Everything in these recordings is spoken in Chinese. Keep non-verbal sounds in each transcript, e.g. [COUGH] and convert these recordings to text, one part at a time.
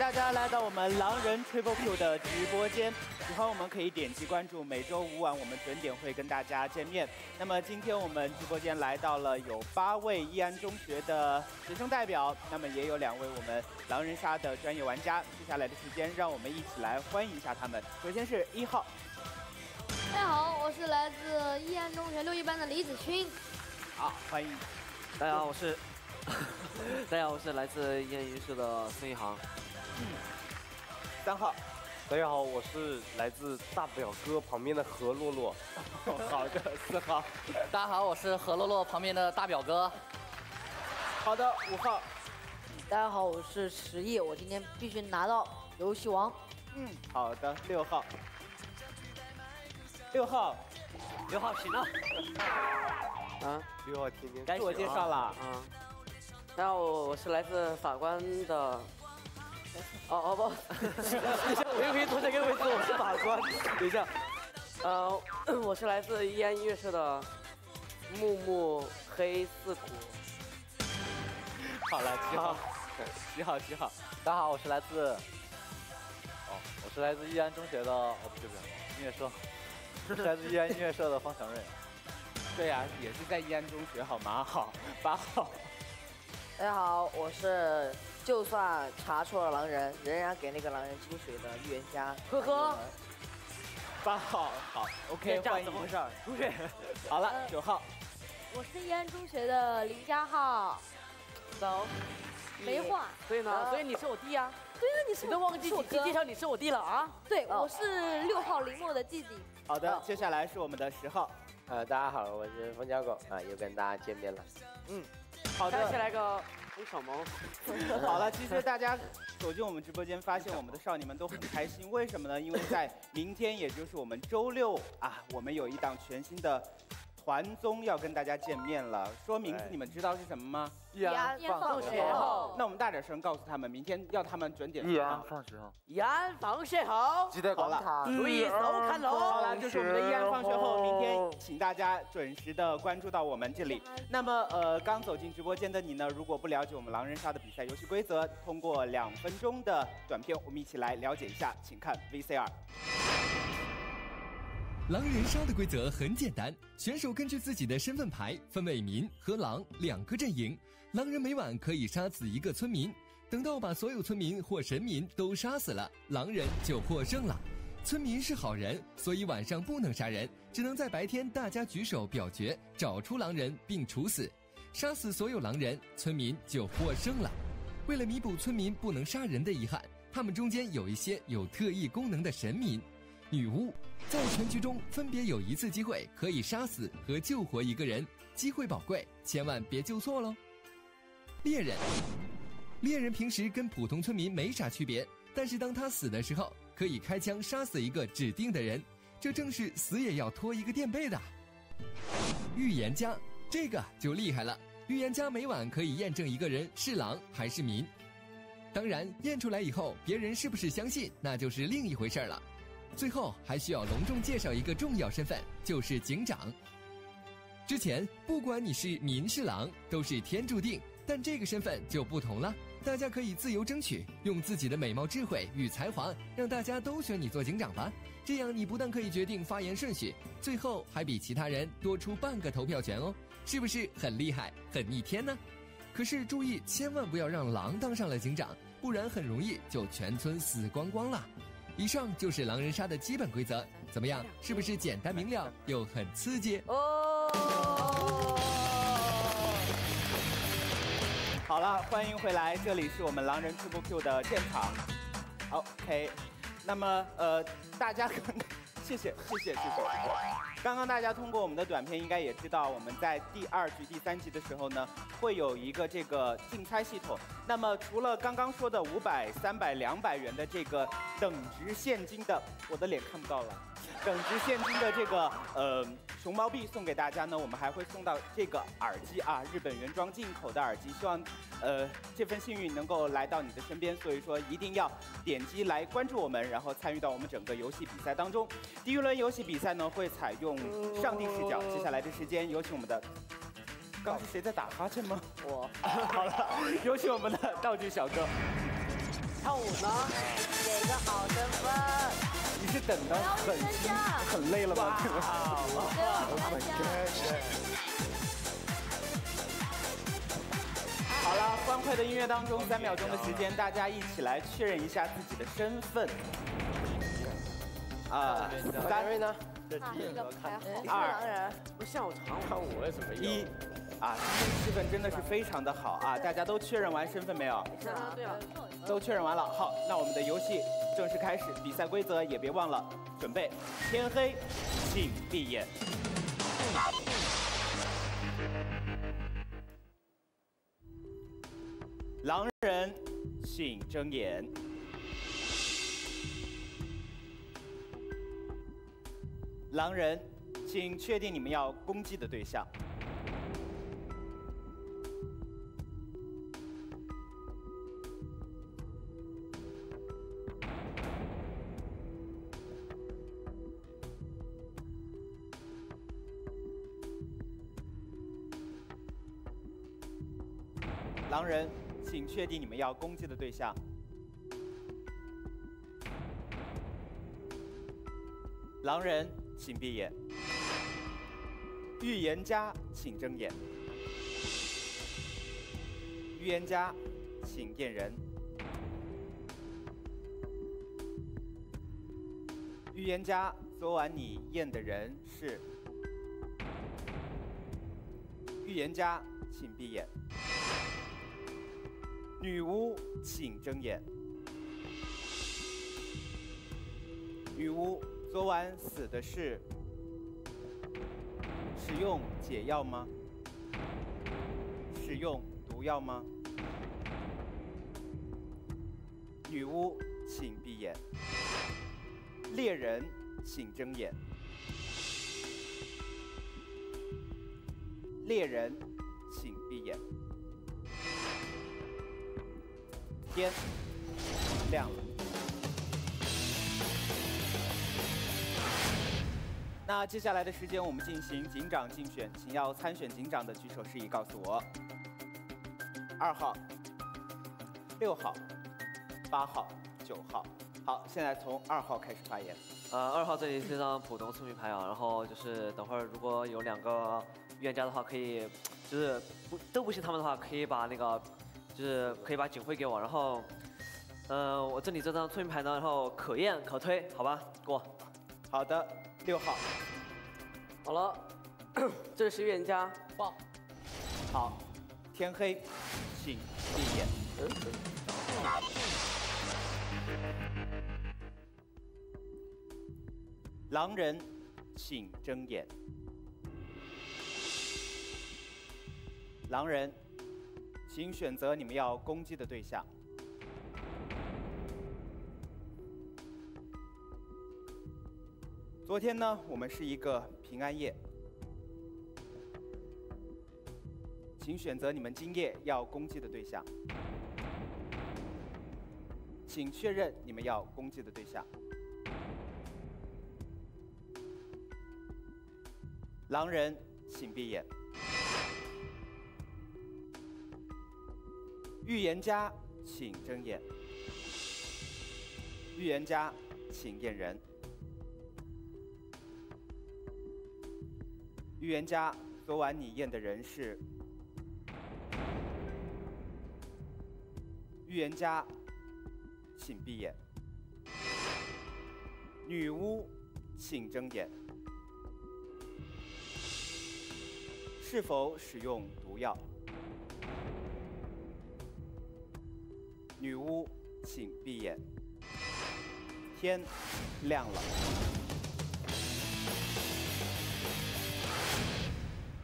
大家来到我们狼人 Triple Q 的直播间。喜欢我们可以点击关注，每周五晚我们准点会跟大家见面。那么今天我们直播间来到了有八位义安中学的学生代表，那么也有两位我们狼人杀的专业玩家。接下来的时间，让我们一起来欢迎一下他们。首先是一号，大家好，我是来自义安中学六一班的李子勋。好，欢迎。大家好，我是 [LAUGHS] 大家好，我是来自义安云社的孙一航。三号，大家好，我是来自大表哥旁边的何洛洛。[LAUGHS] 好的，四号，大家好，我是何洛洛旁边的大表哥。好的，五号，大家好，我是石毅，我今天必须拿到游戏王。嗯，好的，六号，六号，六号行了，啊，六号天天该自我介绍了。啊，大家好，我是来自法官的。哦哦不，等一下，我又可以重新给我一次，我是法官。等一下，呃，我是来自易安音乐社的木木黑四谷。好了，七号，七号，七号。大家好，我是来自，哦，我是来自易安中学的，哦不对不对，音乐社，是来自易安音乐社的方祥瑞。对呀、也是在易安中学，好吗？好，八号，大家好，我是就算查出了狼人，仍然给那个狼人清水的预言家。呵呵，八号，好，OK，欢迎。怎么回事？出去。[LAUGHS] 好了，九号，我是延安中学的林佳浩。走。没话。所以呢，所以你是我弟啊，对啊，你是你都忘记是我哥介介绍你是我弟了啊？对，我是六号林默的弟弟。好的，接下来是我们的十号。呃，大家好，我是冯小狗啊，又跟大家见面了。嗯好的，接下，来个小萌。[LAUGHS] 好了，其实大家走进我们直播间，发现我们的少女们都很开心，为什么呢？因为在明天，也就是我们周六啊，我们有一档全新的团综要跟大家见面了。说名字，你们知道是什么吗？易安放学后，那我们大点声告诉他们，明天要他们准点易安。放学后，易安放学后，记得好了。注意收看喽好了，喽。这是我们的易安放学后，明天请大家准时的关注到我们这里。那么，呃，刚走进直播间的你呢，如果不了解我们狼人杀的比赛游戏规则，通过两分钟的短片，我们一起来了解一下，请看 VCR。狼人杀的规则很简单，选手根据自己的身份牌分为民和狼两个阵营，狼人每晚可以杀死一个村民，等到把所有村民或神民都杀死了，狼人就获胜了。村民是好人，所以晚上不能杀人，只能在白天大家举手表决，找出狼人并处死，杀死所有狼人，村民就获胜了。为了弥补村民不能杀人的遗憾，他们中间有一些有特异功能的神民。女巫在全局中分别有一次机会可以杀死和救活一个人，机会宝贵，千万别救错喽。猎人，猎人平时跟普通村民没啥区别，但是当他死的时候，可以开枪杀死一个指定的人，这正是死也要拖一个垫背的。预言家，这个就厉害了，预言家每晚可以验证一个人是狼还是民。当然，验出来以后，别人是不是相信，那就是另一回事儿了。最后还需要隆重介绍一个重要身份，就是警长。之前不管你是民是狼，都是天注定，但这个身份就不同了。大家可以自由争取，用自己的美貌、智慧与才华，让大家都选你做警长吧。这样你不但可以决定发言顺序，最后还比其他人多出半个投票权哦，是不是很厉害、很逆天呢？可是注意，千万不要让狼当上了警长，不然很容易就全村死光光了。以上就是狼人杀的基本规则，怎么样？是不是简单明了又很刺激？哦。好了，欢迎回来，这里是我们狼人 Triple Q 的现场。OK，那么呃，大家可能谢谢谢谢谢谢。刚刚大家通过我们的短片，应该也知道我们在第二局、第三局的时候呢，会有一个这个竞猜系统。那么除了刚刚说的五百、三百、两百元的这个等值现金的，我的脸看不到了，等值现金的这个呃。熊猫币送给大家呢，我们还会送到这个耳机啊，日本原装进口的耳机，希望，呃，这份幸运能够来到你的身边，所以说一定要点击来关注我们，然后参与到我们整个游戏比赛当中。第一轮游戏比赛呢会采用上帝视角，接下来的时间有请我们的，刚是谁在打哈欠吗？[LAUGHS] 我 [LAUGHS] 好了，有请我们的道具小哥。跳舞呢？给个好身份。你是等的很，很累了吧？[LAUGHS] 好了，欢快的音乐当中，三秒钟的时间，大家一起来确认一下自己的身份。啊，三瑞呢？啊，这个牌好。你是狼人，不下午茶看我有什么一？，啊，今天气氛真的是非常的好啊！大家都确认完身份没有？啊，对啊，都确认完了。好，那我们的游戏正式开始，比赛规则也别忘了，准备，天黑，请闭眼。狼人，请睁眼。狼人，请确定你们要攻击的对象。狼人，请确定你们要攻击的对象。狼人，请闭眼。预言家，请睁眼。预言家，请验人。预言家，昨晚你验的人是。预言家，请闭眼。女巫，请睁眼。女巫，昨晚死的是使用解药吗？使用毒药吗？女巫，请闭眼。猎人，请睁眼。猎人，请闭眼。天亮了。那接下来的时间，我们进行警长竞选，请要参选警长的举手示意告诉我。二号、六号、八号、九号。好，现在从二号开始发言。呃，二号这里是张普通村民牌啊，然后就是等会儿如果有两个预言家的话，可以就是不都不信他们的话，可以把那个就是可以把警徽给我，然后嗯、呃我这里这张村民牌呢，然后可验可推，好吧，过。好的，六号。好了，[CLEARS THROAT] 这是预言家，报。好，天黑，请闭眼。狼人，请睁眼。狼人，请选择你们要攻击的对象。昨天呢，我们是一个平安夜，请选择你们今夜要攻击的对象。请确认你们要攻击的对象。狼人，请闭眼。预言家，请睁眼。预言家，请验人。预言家，昨晚你验的人是。预言家，请闭眼。女巫，请睁眼。是否使用毒药？女巫，请闭眼。天亮了。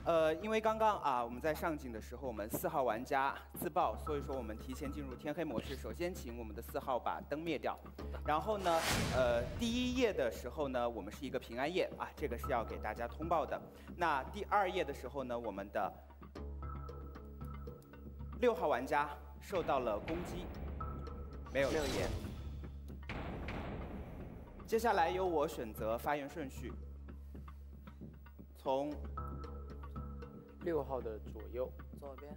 呃，因为刚刚啊，我们在上警的时候，我们四号玩家自爆，所以说我们提前进入天黑模式。首先，请我们的四号把灯灭掉。然后呢，呃，第一页的时候呢，我们是一个平安夜啊，这个是要给大家通报的。那第二页的时候呢，我们的六号玩家受到了攻击，没有六页。接下来由我选择发言顺序，从六号的左右，左边。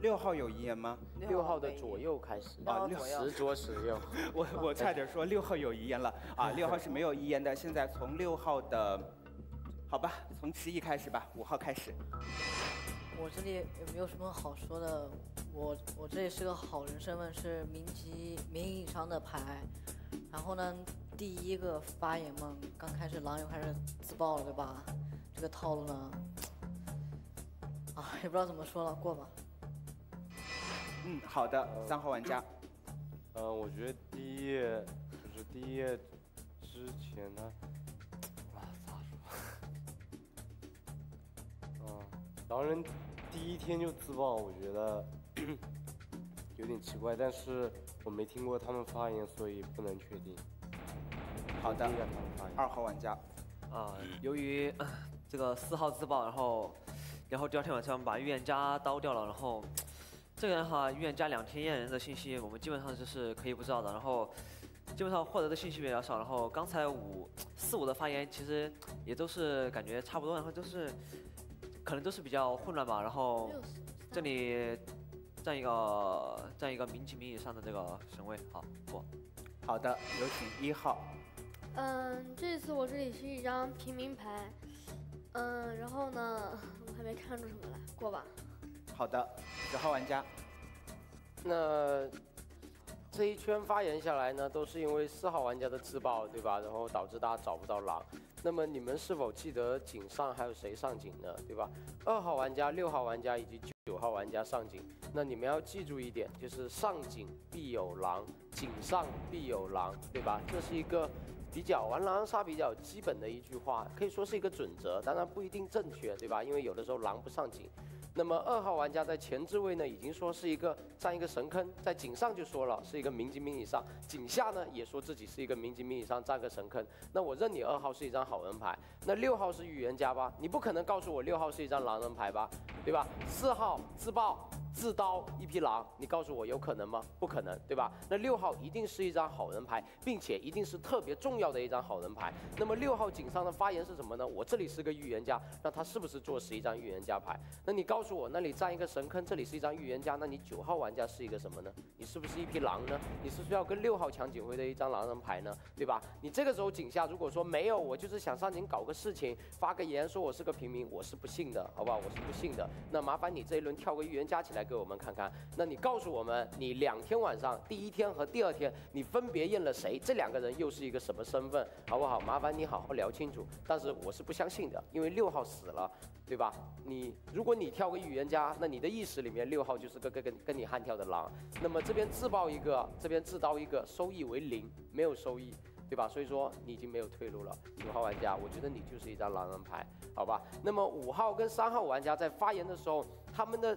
六号有遗言吗？六号的左右开始，啊，六十左十右。[LAUGHS] 我我差点说六号有遗言了啊，六号是没有遗言的。现在从六号的，好吧，从迟疑开始吧，五号开始。我这里也没有什么好说的，我我这里是个好人身份，是民级民以上的牌。然后呢，第一个发言嘛，刚开始狼又开始自爆了，对吧？这个套路呢，啊，也不知道怎么说了，过吧。嗯，好的，三号玩家。呃，我觉得第一页就是第一页之前呢，啊，咋说？[LAUGHS] 嗯，狼人第一天就自爆，我觉得 [COUGHS] 有点奇怪，但是我没听过他们发言，所以不能确定。好的。二号玩家。啊，由于这个四号自爆，然后，然后第二天晚上把预言家刀掉了，然后，这个的话，预言家两天验人的信息，我们基本上就是可以不知道的，然后，基本上获得的信息比较少，然后刚才五四五的发言其实也都是感觉差不多，然后都是，可能都是比较混乱吧，然后这里占一个占一个民级名以上的这个神位，好过。好的，有请一号。嗯，这次我这里是一张平民牌，嗯，然后呢，我还没看出什么来，过吧。好的，九号玩家。那这一圈发言下来呢，都是因为四号玩家的自爆，对吧？然后导致大家找不到狼。那么你们是否记得井上还有谁上井呢？对吧？二号玩家、六号玩家以及九号玩家上井。那你们要记住一点，就是上井必有狼，井上必有狼，对吧？这是一个比较玩狼人杀比较基本的一句话，可以说是一个准则，当然不一定正确，对吧？因为有的时候狼不上井。那么二号玩家在前置位呢，已经说是一个占一个神坑，在井上就说了是一个民级名以上，井下呢也说自己是一个民级名以上占个神坑。那我认你二号是一张好人牌，那六号是预言家吧？你不可能告诉我六号是一张狼人牌吧？对吧？四号自爆。自刀一匹狼，你告诉我有可能吗？不可能，对吧？那六号一定是一张好人牌，并且一定是特别重要的一张好人牌。那么六号警上的发言是什么呢？我这里是个预言家，那他是不是做是一张预言家牌？那你告诉我，那里占一个神坑，这里是一张预言家，那你九号玩家是一个什么呢？你是不是一匹狼呢？你是不是要跟六号抢警徽的一张狼人牌呢？对吧？你这个时候警下如果说没有，我就是想上警搞个事情，发个言说我是个平民，我是不信的，好不好？我是不信的。那麻烦你这一轮跳个预言家起来给我们看看。那你告诉我们，你两天晚上，第一天和第二天，你分别验了谁？这两个人又是一个什么身份？好不好？麻烦你好好聊清楚。但是我是不相信的，因为六号死了，对吧？你如果你跳个预言家，那你的意识里面六号就是个跟跟跟你悍跳的狼。那么这边自爆一个，这边自刀一个，收益为零，没有收益。对吧？所以说你已经没有退路了，九号玩家，我觉得你就是一张狼人牌，好吧？那么五号跟三号玩家在发言的时候，他们的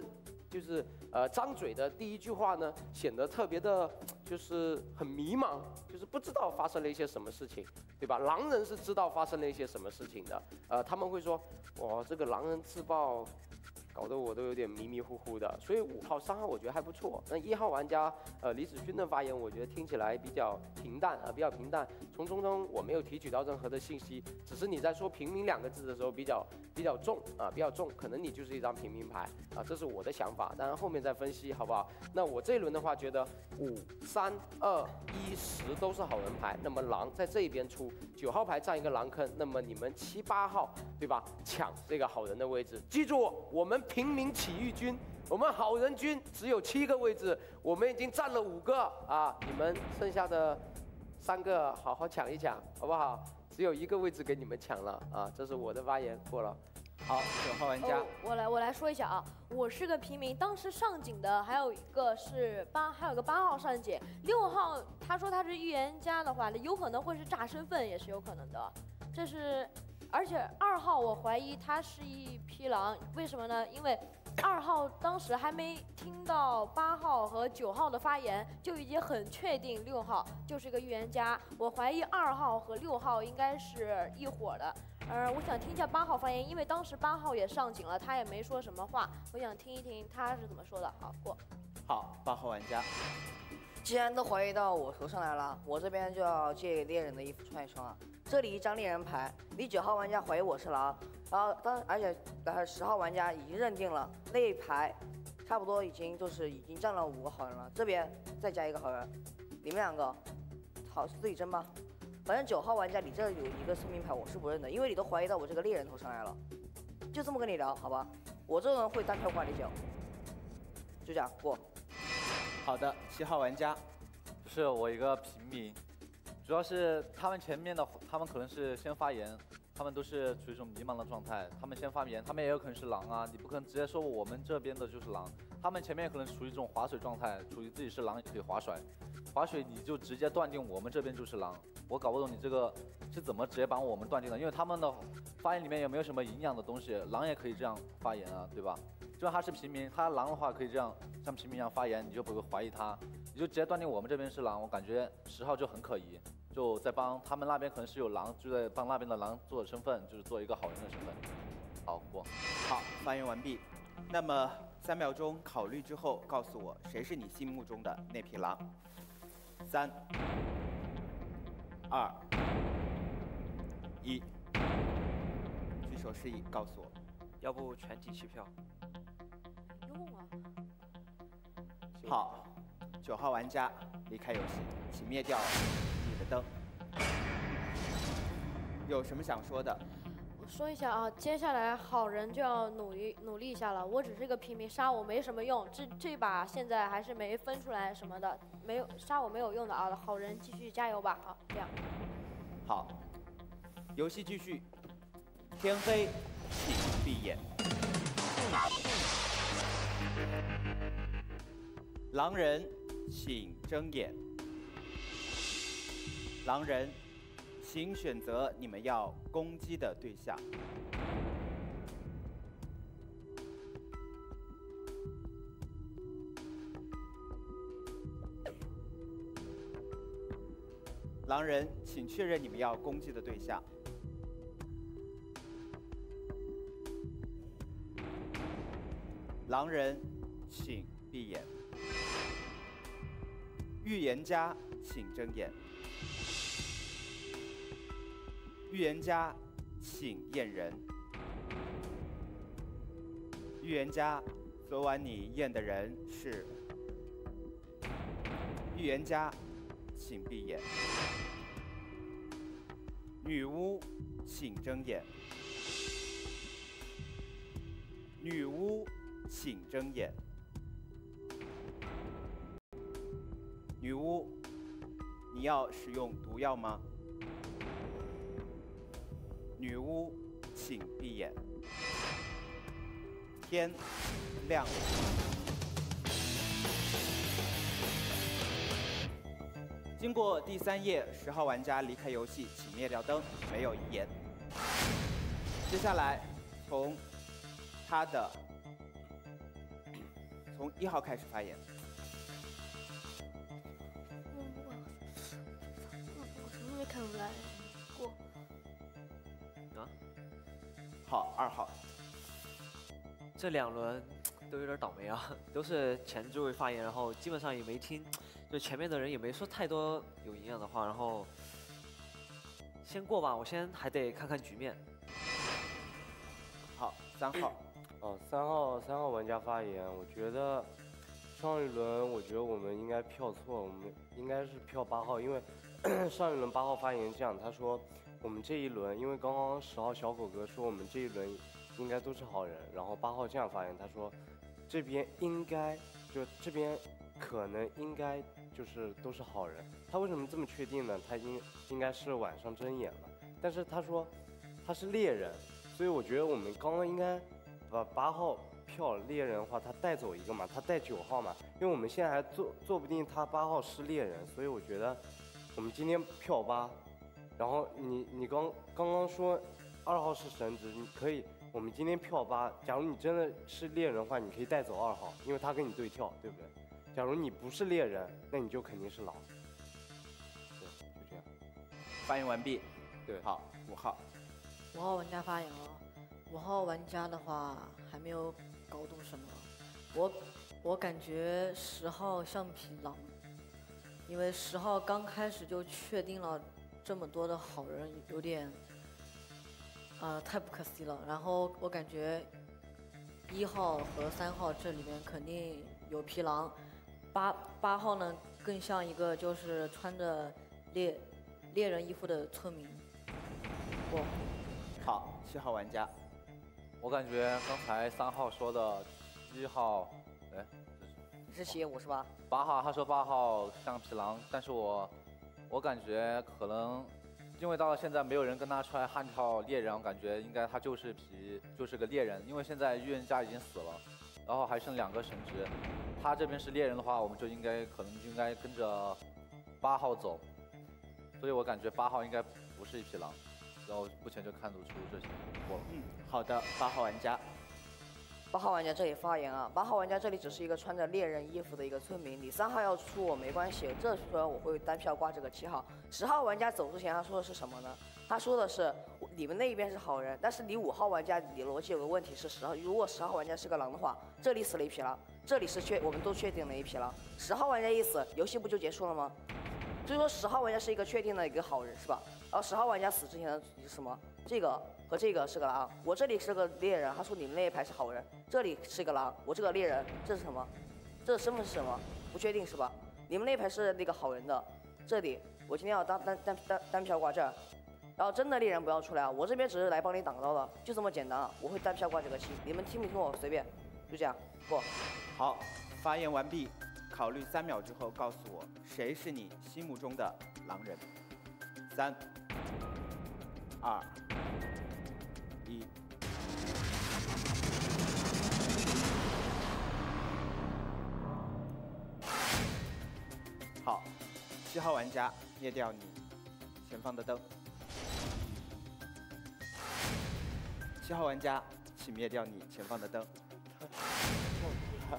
就是呃张嘴的第一句话呢，显得特别的，就是很迷茫，就是不知道发生了一些什么事情，对吧？狼人是知道发生了一些什么事情的，呃，他们会说，我，这个狼人自爆。搞得我都有点迷迷糊糊的，所以五号、三号我觉得还不错。那一号玩家，呃，李子勋的发言，我觉得听起来比较平淡啊，比较平淡。从中中我没有提取到任何的信息，只是你在说“平民”两个字的时候比较比较重啊，比较重，可能你就是一张平民牌啊，这是我的想法。当然后面再分析好不好？那我这一轮的话，觉得五、三、二、一、十都是好人牌。那么狼在这一边出，九号牌占一个狼坑，那么你们七八号对吧？抢这个好人的位置，记住我们。平民起义军，我们好人军只有七个位置，我们已经占了五个啊！你们剩下的三个好好抢一抢，好不好？只有一个位置给你们抢了啊！这是我的发言，过了。好，九号玩家，我来我来说一下啊，我是个平民，当时上井的还有一个是八，还有个八号上井，六号他说他是预言家的话，有可能会是诈身份，也是有可能的，这是。而且二号，我怀疑他是一匹狼，为什么呢？因为二号当时还没听到八号和九号的发言，就已经很确定六号就是个预言家。我怀疑二号和六号应该是一伙的。呃，我想听一下八号发言，因为当时八号也上井了，他也没说什么话，我想听一听他是怎么说的。好，过。好，八号玩家。既然都怀疑到我头上来了，我这边就要借猎人的衣服穿一穿了。这里一张猎人牌，你九号玩家怀疑我是狼，然后当而且然后十号玩家已经认定了那一排，差不多已经就是已经占了五个好人了，这边再加一个好人，你们两个好自己争吧。反正九号玩家你这有一个村民牌我是不认的，因为你都怀疑到我这个猎人头上来了，就这么跟你聊好吧？我这个人会单挑管理九，就这样过。好的，七号玩家，是我一个平民，主要是他们前面的他们可能是先发言，他们都是处于一种迷茫的状态，他们先发言，他们也有可能是狼啊，你不可能直接说我们这边的就是狼，他们前面可能处于这种划水状态，处于自己是狼也可以划水，划水你就直接断定我们这边就是狼，我搞不懂你这个是怎么直接把我们断定的，因为他们的发言里面也没有什么营养的东西，狼也可以这样发言啊，对吧？就算他是平民，他狼的话可以这样像平民一样发言，你就不会怀疑他，你就直接断定我们这边是狼。我感觉十号就很可疑，就在帮他们那边可能是有狼，就在帮那边的狼做身份，就是做一个好人的身份。好过。好，发言完毕。那么三秒钟考虑之后，告诉我谁是你心目中的那匹狼？三、二、一，举手示意告诉我。要不全体弃票？好，九号玩家离开游戏，请灭掉你的灯。有什么想说的？我说一下啊，接下来好人就要努力努力一下了。我只是个平民，杀我没什么用。这这把现在还是没分出来什么的，没有杀我没有用的啊。好人继续加油吧，好，这样。好，游戏继续。天黑，请闭眼。狼人，请睁眼。狼人，请选择你们要攻击的对象。狼人，请确认你们要攻击的对象。狼人，请闭眼。预言家，请睁眼。预言家，请验人。预言家，昨晚你验的人是。预言家，请闭眼。女巫，请睁眼。女巫。请睁眼，女巫，你要使用毒药吗？女巫，请闭眼。天亮了。经过第三页，十号玩家离开游戏，请灭掉灯，没有遗言。接下来，从他的。从一号开始发言。没看出来，过。啊？好，二号。这两轮都有点倒霉啊，[LAUGHS] 都是前置位发言，然后基本上也没听，就前面的人也没说太多有营养的话，然后先过吧，我先还得看看局面。好，三号。哦，三号三号玩家发言，我觉得上一轮我觉得我们应该票错，我们应该是票八号，因为上一轮八号发言这样，他说我们这一轮，因为刚刚十号小狗哥说我们这一轮应该都是好人，然后八号这样发言，他说这边应该就这边可能应该就是都是好人，他为什么这么确定呢？他应应该是晚上睁眼了，但是他说他是猎人，所以我觉得我们刚刚应该。把八号票猎人的话，他带走一个嘛，他带九号嘛，因为我们现在还做做不定他八号是猎人，所以我觉得我们今天票八，然后你你刚刚刚说二号是神职，你可以，我们今天票八，假如你真的是猎人的话，你可以带走二号，因为他跟你对跳，对不对？假如你不是猎人，那你就肯定是狼。对，就这样。发言完毕。对，好，五号。五号玩家发言了。五号玩家的话还没有搞懂什么，我我感觉十号像匹狼，因为十号刚开始就确定了这么多的好人，有点，呃，太不可思议了。然后我感觉一号和三号这里面肯定有匹狼，八八号呢更像一个就是穿着猎猎人衣服的村民。过。好，七号玩家，我感觉刚才三号说的七号，哎，是七，我是吧。八号，他说八号像匹狼，但是我我感觉可能因为到了现在没有人跟他出来悍跳猎人，我感觉应该他就是皮就是个猎人，因为现在预言家已经死了，然后还剩两个神职，他这边是猎人的话，我们就应该可能就应该跟着八号走，所以我感觉八号应该不是一匹狼，然后目前就看得出这些过了。嗯，好的，八号玩家，八号玩家这里发言啊，八号玩家这里只是一个穿着猎人衣服的一个村民，你三号要出我没关系，这时候我会单票挂这个七号。十号玩家走之前他说的是什么呢？他说的是你们那一边是好人，但是你五号玩家你逻辑有个问题是十号，如果十号玩家是个狼的话，这里死了一匹狼，这里是确我们都确定了一匹狼，十号玩家一死，游戏不就结束了吗？所以说十号玩家是一个确定的一个好人是吧？然后十号玩家死之前的什么？这个和这个是个狼，我这里是个猎人，他说你们那一排是好人，这里是个狼，我这个猎人，这是什么？这身份是什么？不确定是吧？你们那排是那个好人的，这里我今天要单单单单单票挂这儿，然后真的猎人不要出来啊，我这边只是来帮你挡刀的，就这么简单啊，我会单票挂这个七，你们听不听我随便，就这样过。好，发言完毕，考虑三秒之后告诉我谁是你心目中的狼人。三、二、好，七号玩家灭掉你前方的灯。七号玩家，请灭掉你前方的灯。[LAUGHS]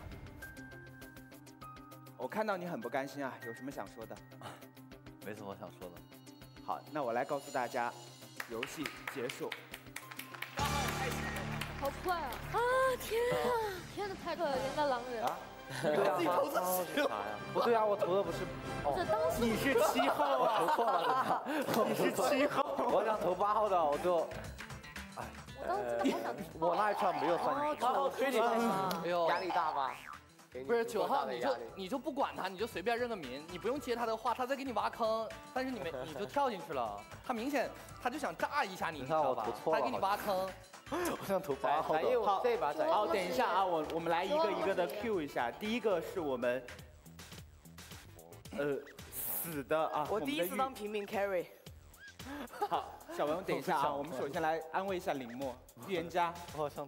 我看到你很不甘心啊，有什么想说的？没什么想说的。好，那我来告诉大家，游戏结束。好快啊！啊天啊！天呐，太可怜的狼人。对啊，投的是啥呀？不对啊，我投的不是。这当时你是七号啊！投错了，[LAUGHS] 你是七号。我想投八号的，我就。哎。我当时真的好想。我那一串没有算。八号推你。哎呦，压力大吧？不是九号，你就你就不管他，你就随便认个民，你不用接他的话，他在给你挖坑，但是你没你就跳进去了，他明显他就想炸一下你，你知道吧？他给你挖坑。[LAUGHS] 我想投八号的。好，这把仔。好，等一下啊，我我们来一个一个的 Q 一下。第一个是我们，呃，死的啊。我第一次当平民 carry。[LAUGHS] 好，小文，[LAUGHS] 等一下啊，我们首先来安慰一下林墨，预言家。我好像，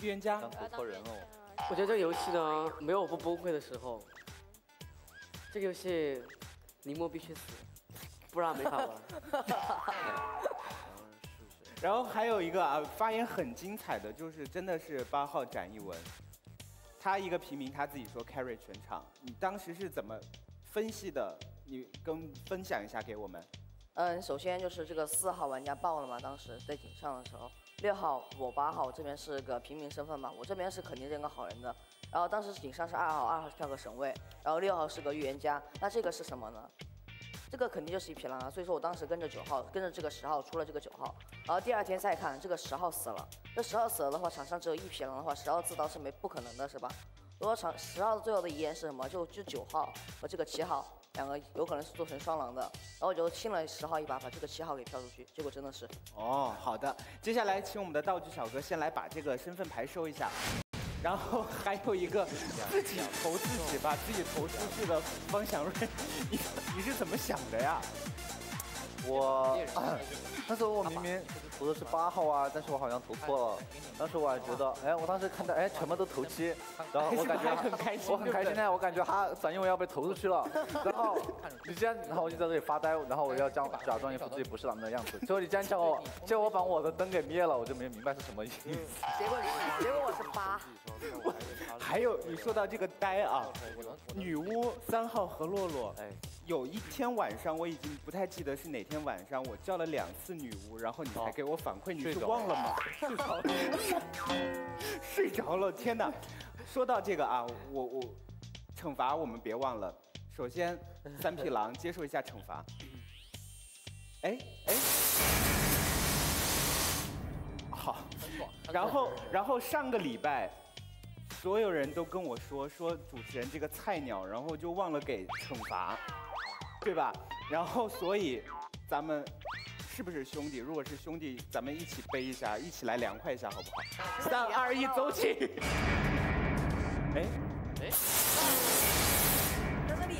预言家。投错人了。我觉得这个游戏呢，没有不崩溃的时候。这个游戏，林墨必须死，不然没法玩。[LAUGHS] 然后还有一个啊，发言很精彩的，就是真的是八号展一文，他一个平民，他自己说 carry 全场，你当时是怎么分析的？你跟分享一下给我们。嗯，首先就是这个四号玩家爆了嘛，当时在井上的时候，六号我八号这边是个平民身份嘛，我这边是肯定认个好人的。然后当时井上是二号，二号跳个神位，然后六号是个预言家，那这个是什么呢？这个肯定就是一匹狼啊，所以说我当时跟着九号，跟着这个十号出了这个九号，然后第二天再看这个十号死了，这十号死了的话，场上只有一匹狼的话，十号自刀是没不可能的，是吧？如果场十号最后的遗言是什么？就就九号和这个七号两个有可能是做成双狼的，然后我就亲了十号一把，把这个七号给票出去，结果真的是。哦，好的，接下来请我们的道具小哥先来把这个身份牌收一下。然后 [LAUGHS] 还有一个自己投自己把自己投出去的方祥瑞，[LAUGHS] 你你是怎么想的呀？我那时候我明明投的是八号啊，但是我好像投错了。当时我还觉得，哎，我当时看到，哎，全部都投七，然后我感觉很开心，我很开心呢。我感觉他转因为要被投出去了，[LAUGHS] 然后你竟然，然后我就在这里发呆，然后我要假假装一副自己不是狼的样子。结果你竟然叫我 [LAUGHS] 叫我把我的灯给灭了，我就没明白是什么意思。[LAUGHS] 结果结果我是八。还有你说到这个呆啊，女巫三号和洛洛，哎。有一天晚上，我已经不太记得是哪天晚上，我叫了两次女巫，然后你才给我反馈，你是忘了吗？[LAUGHS] 睡着了，[LAUGHS] 睡着了，天哪！说到这个啊，我我惩罚我们别忘了，首先三匹狼接受一下惩罚。哎哎，好，然后然后上个礼拜所有人都跟我说说主持人这个菜鸟，然后就忘了给惩罚，对吧？然后所以咱们是不是兄弟？如果是兄弟，咱们一起背一下，一起来凉快一下，好不好？三二一，走起！哎哎，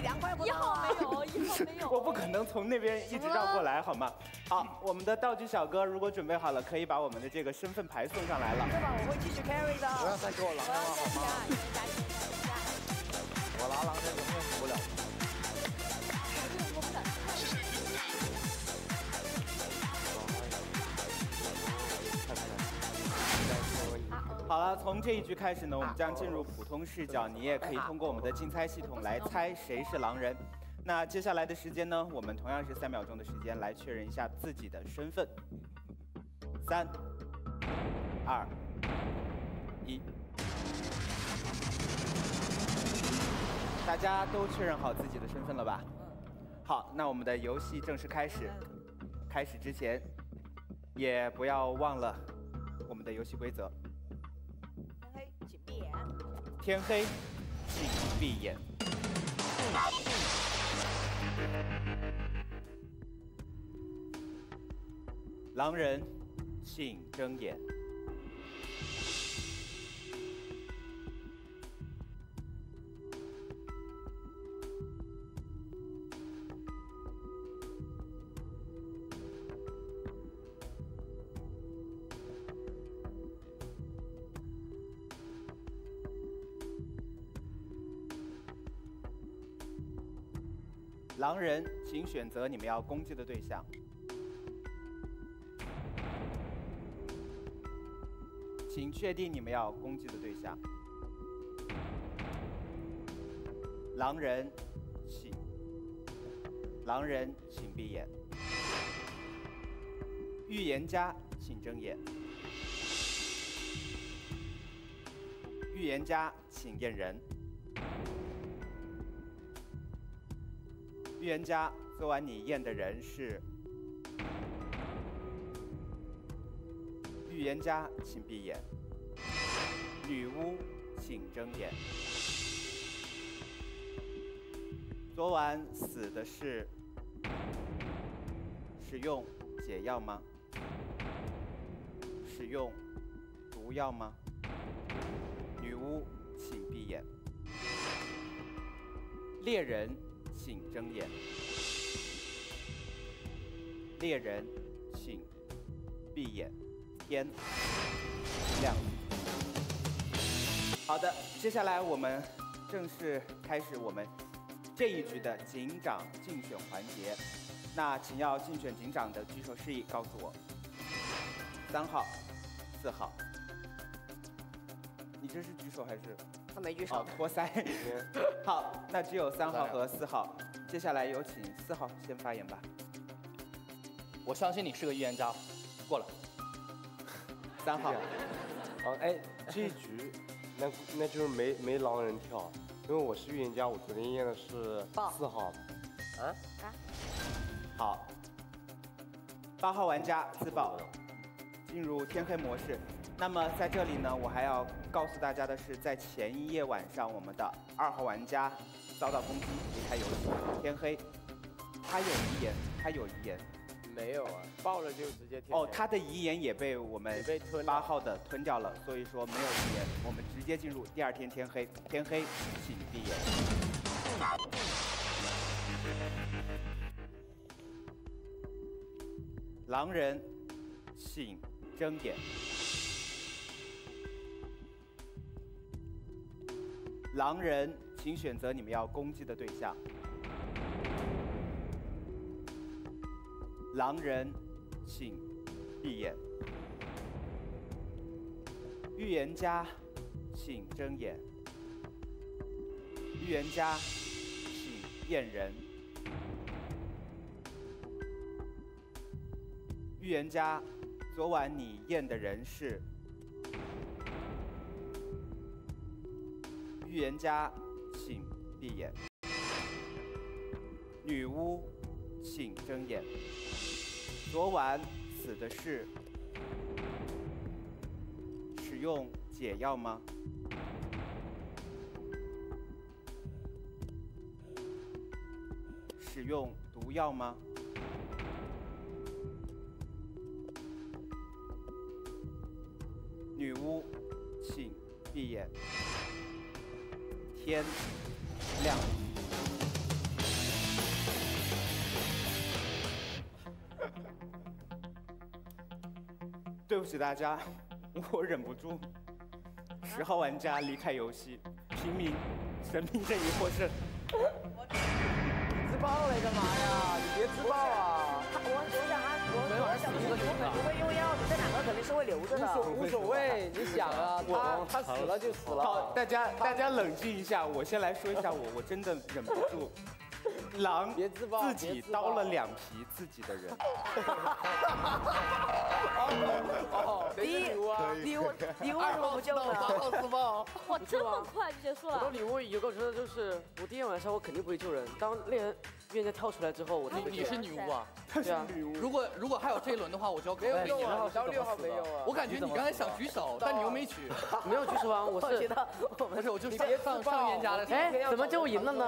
凉快不？一号没有，一号没有。我不可能从那边一直绕过来，好吗？好，我们的道具小哥如果准备好了，可以把我们的这个身份牌送上来了。这把我会继续 carry 的。不要再给我狼人了好吗？我拿狼人永远死不了。好了，从这一局开始呢，我们将进入普通视角，你也可以通过我们的竞猜系统来猜谁是狼人。那接下来的时间呢，我们同样是三秒钟的时间来确认一下自己的身份。三、二、一，大家都确认好自己的身份了吧？好，那我们的游戏正式开始。开始之前，也不要忘了我们的游戏规则。天黑，请闭眼。狼人，请睁眼。狼人，请选择你们要攻击的对象。请确定你们要攻击的对象。狼人，请。狼人，请闭眼。预言家，请睁眼。预言家，请验人。预言家，昨晚你验的人是。预言家，请闭眼。女巫，请睁眼。昨晚死的是使用解药吗？使用毒药吗？女巫，请闭眼。猎人，请睁眼。猎人，请闭眼。天亮。好的，接下来我们正式开始我们这一局的警长竞选环节。那请要竞选警长的举手示意告诉我。三号、四号。你这是举手还是？他没举手。哦，托腮。[LAUGHS] 好，那只有三号和四号。接下来有请四号先发言吧。我相信你是个预言家，过了。三号，哦，哎，这一局，那那就是没没狼人跳，因为我是预言家，我昨天验的是四号。啊？好，八号玩家自爆，进入天黑模式。那么在这里呢，我还要告诉大家的是，在前一夜晚上，我们的二号玩家遭到攻击，离开游戏。天黑，他有遗言，他有遗言。没有啊，爆了就直接哦，他的遗言也被我们八号的吞掉了，所以说没有遗言，我们直接进入第二天天黑，天黑，请闭眼。狼人，请睁眼。狼人，请选择你们要攻击的对象。狼人，请闭眼。预言家，请睁眼。预言家，请验人。预言家，昨晚你验的人是？预言家请闭眼。女巫请睁眼。昨晚死的是使用解药吗？使用毒药吗？女巫，请闭眼。天亮。[LAUGHS] 对不起大家，我忍不住。十号玩家离开游戏，平民神秘阵营获胜。自爆了干嘛呀？你别自爆啊！我我想啊，我我想不会用药，这两个肯定是会留着的。无所谓，你想啊，[LAUGHS] 他他死了就死了。好，大家大家冷静一下，我先来说一下我，我真的忍不住。狼自己刀了两皮自己的人。哦，第一，礼物礼物为什么不救呢？自爆。[LAUGHS] 哇，这么快就结束了我的。礼物有个觉得就是，我第一天晚上我肯定不会救人，当猎人预言家跳出来之后，我你你是女巫啊？对啊，如果如果还有这一轮的话，我就要没有用啊，告诉你了你到六号没有啊。我感觉你刚才想举手，但你又没举。[LAUGHS] 没有举手啊，我是我觉得我们不是，我就上上上预言家的时候。哎，怎么就赢了呢？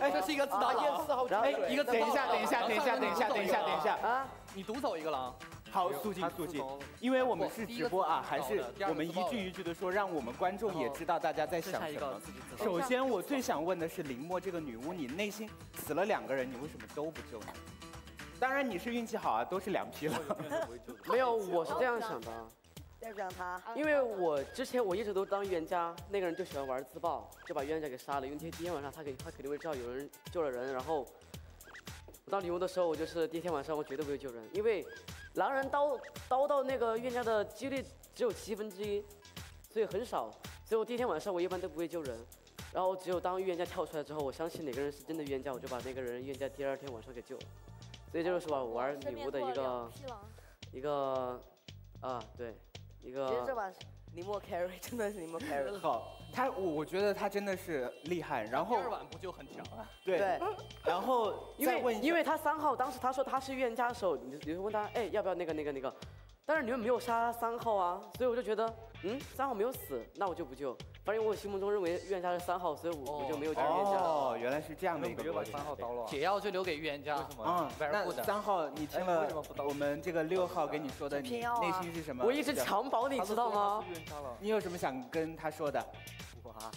哎，这是一个自刀验狼。四号哎，一个等一下，等一下，等一下，等一下，等一下，等一下。啊，你独走一个狼。好，肃静肃静，因为我们是直播啊，还是我们一句一句的说，让我们观众也知道大家在想什么。首先，我最想问的是林墨这个女巫，你内心死了两个人，你为什么都不救呢？当然你是运气好啊，都是两批了。没有，我是这样想的，再讲他，因为我之前我一直都当预言家，那个人就喜欢玩自爆，就把预言家给杀了，因为第第一天晚上他肯他肯定会知道有人救了人，然后我当礼物的时候，我就是第一天晚上我绝对不会救人，因为狼人刀刀到那个预言家的几率只有七分之一，所以很少，所以我第一天晚上我一般都不会救人。然后只有当预言家跳出来之后，我相信哪个人是真的预言家，我就把那个人预言家第二天晚上给救了。所以这就是我玩礼物的一个一个啊，对，一个。其实这把林默 carry 真的是林默 carry。[LAUGHS] 好，他我我觉得他真的是厉害，然后第二晚不就很强啊？对，对，然后 [LAUGHS] 因为因为他三号当时他说他是预言家的时候，你就你就问他，哎，要不要那个那个那个？但是你们没有杀三号啊，所以我就觉得，嗯，三号没有死，那我就不救。反正我心目中认为预言家是三号，所以我我就没有加预言家。哦，原来是这样的一个逻辑。三号刀了。解药就留给预言家。为什么？啊，Very 那三号你听哎了为什么不刀我们这个六号给你说的，你内心是什么？我一直强保你，知道吗？预言家了。你有什么想跟他说的？我啊，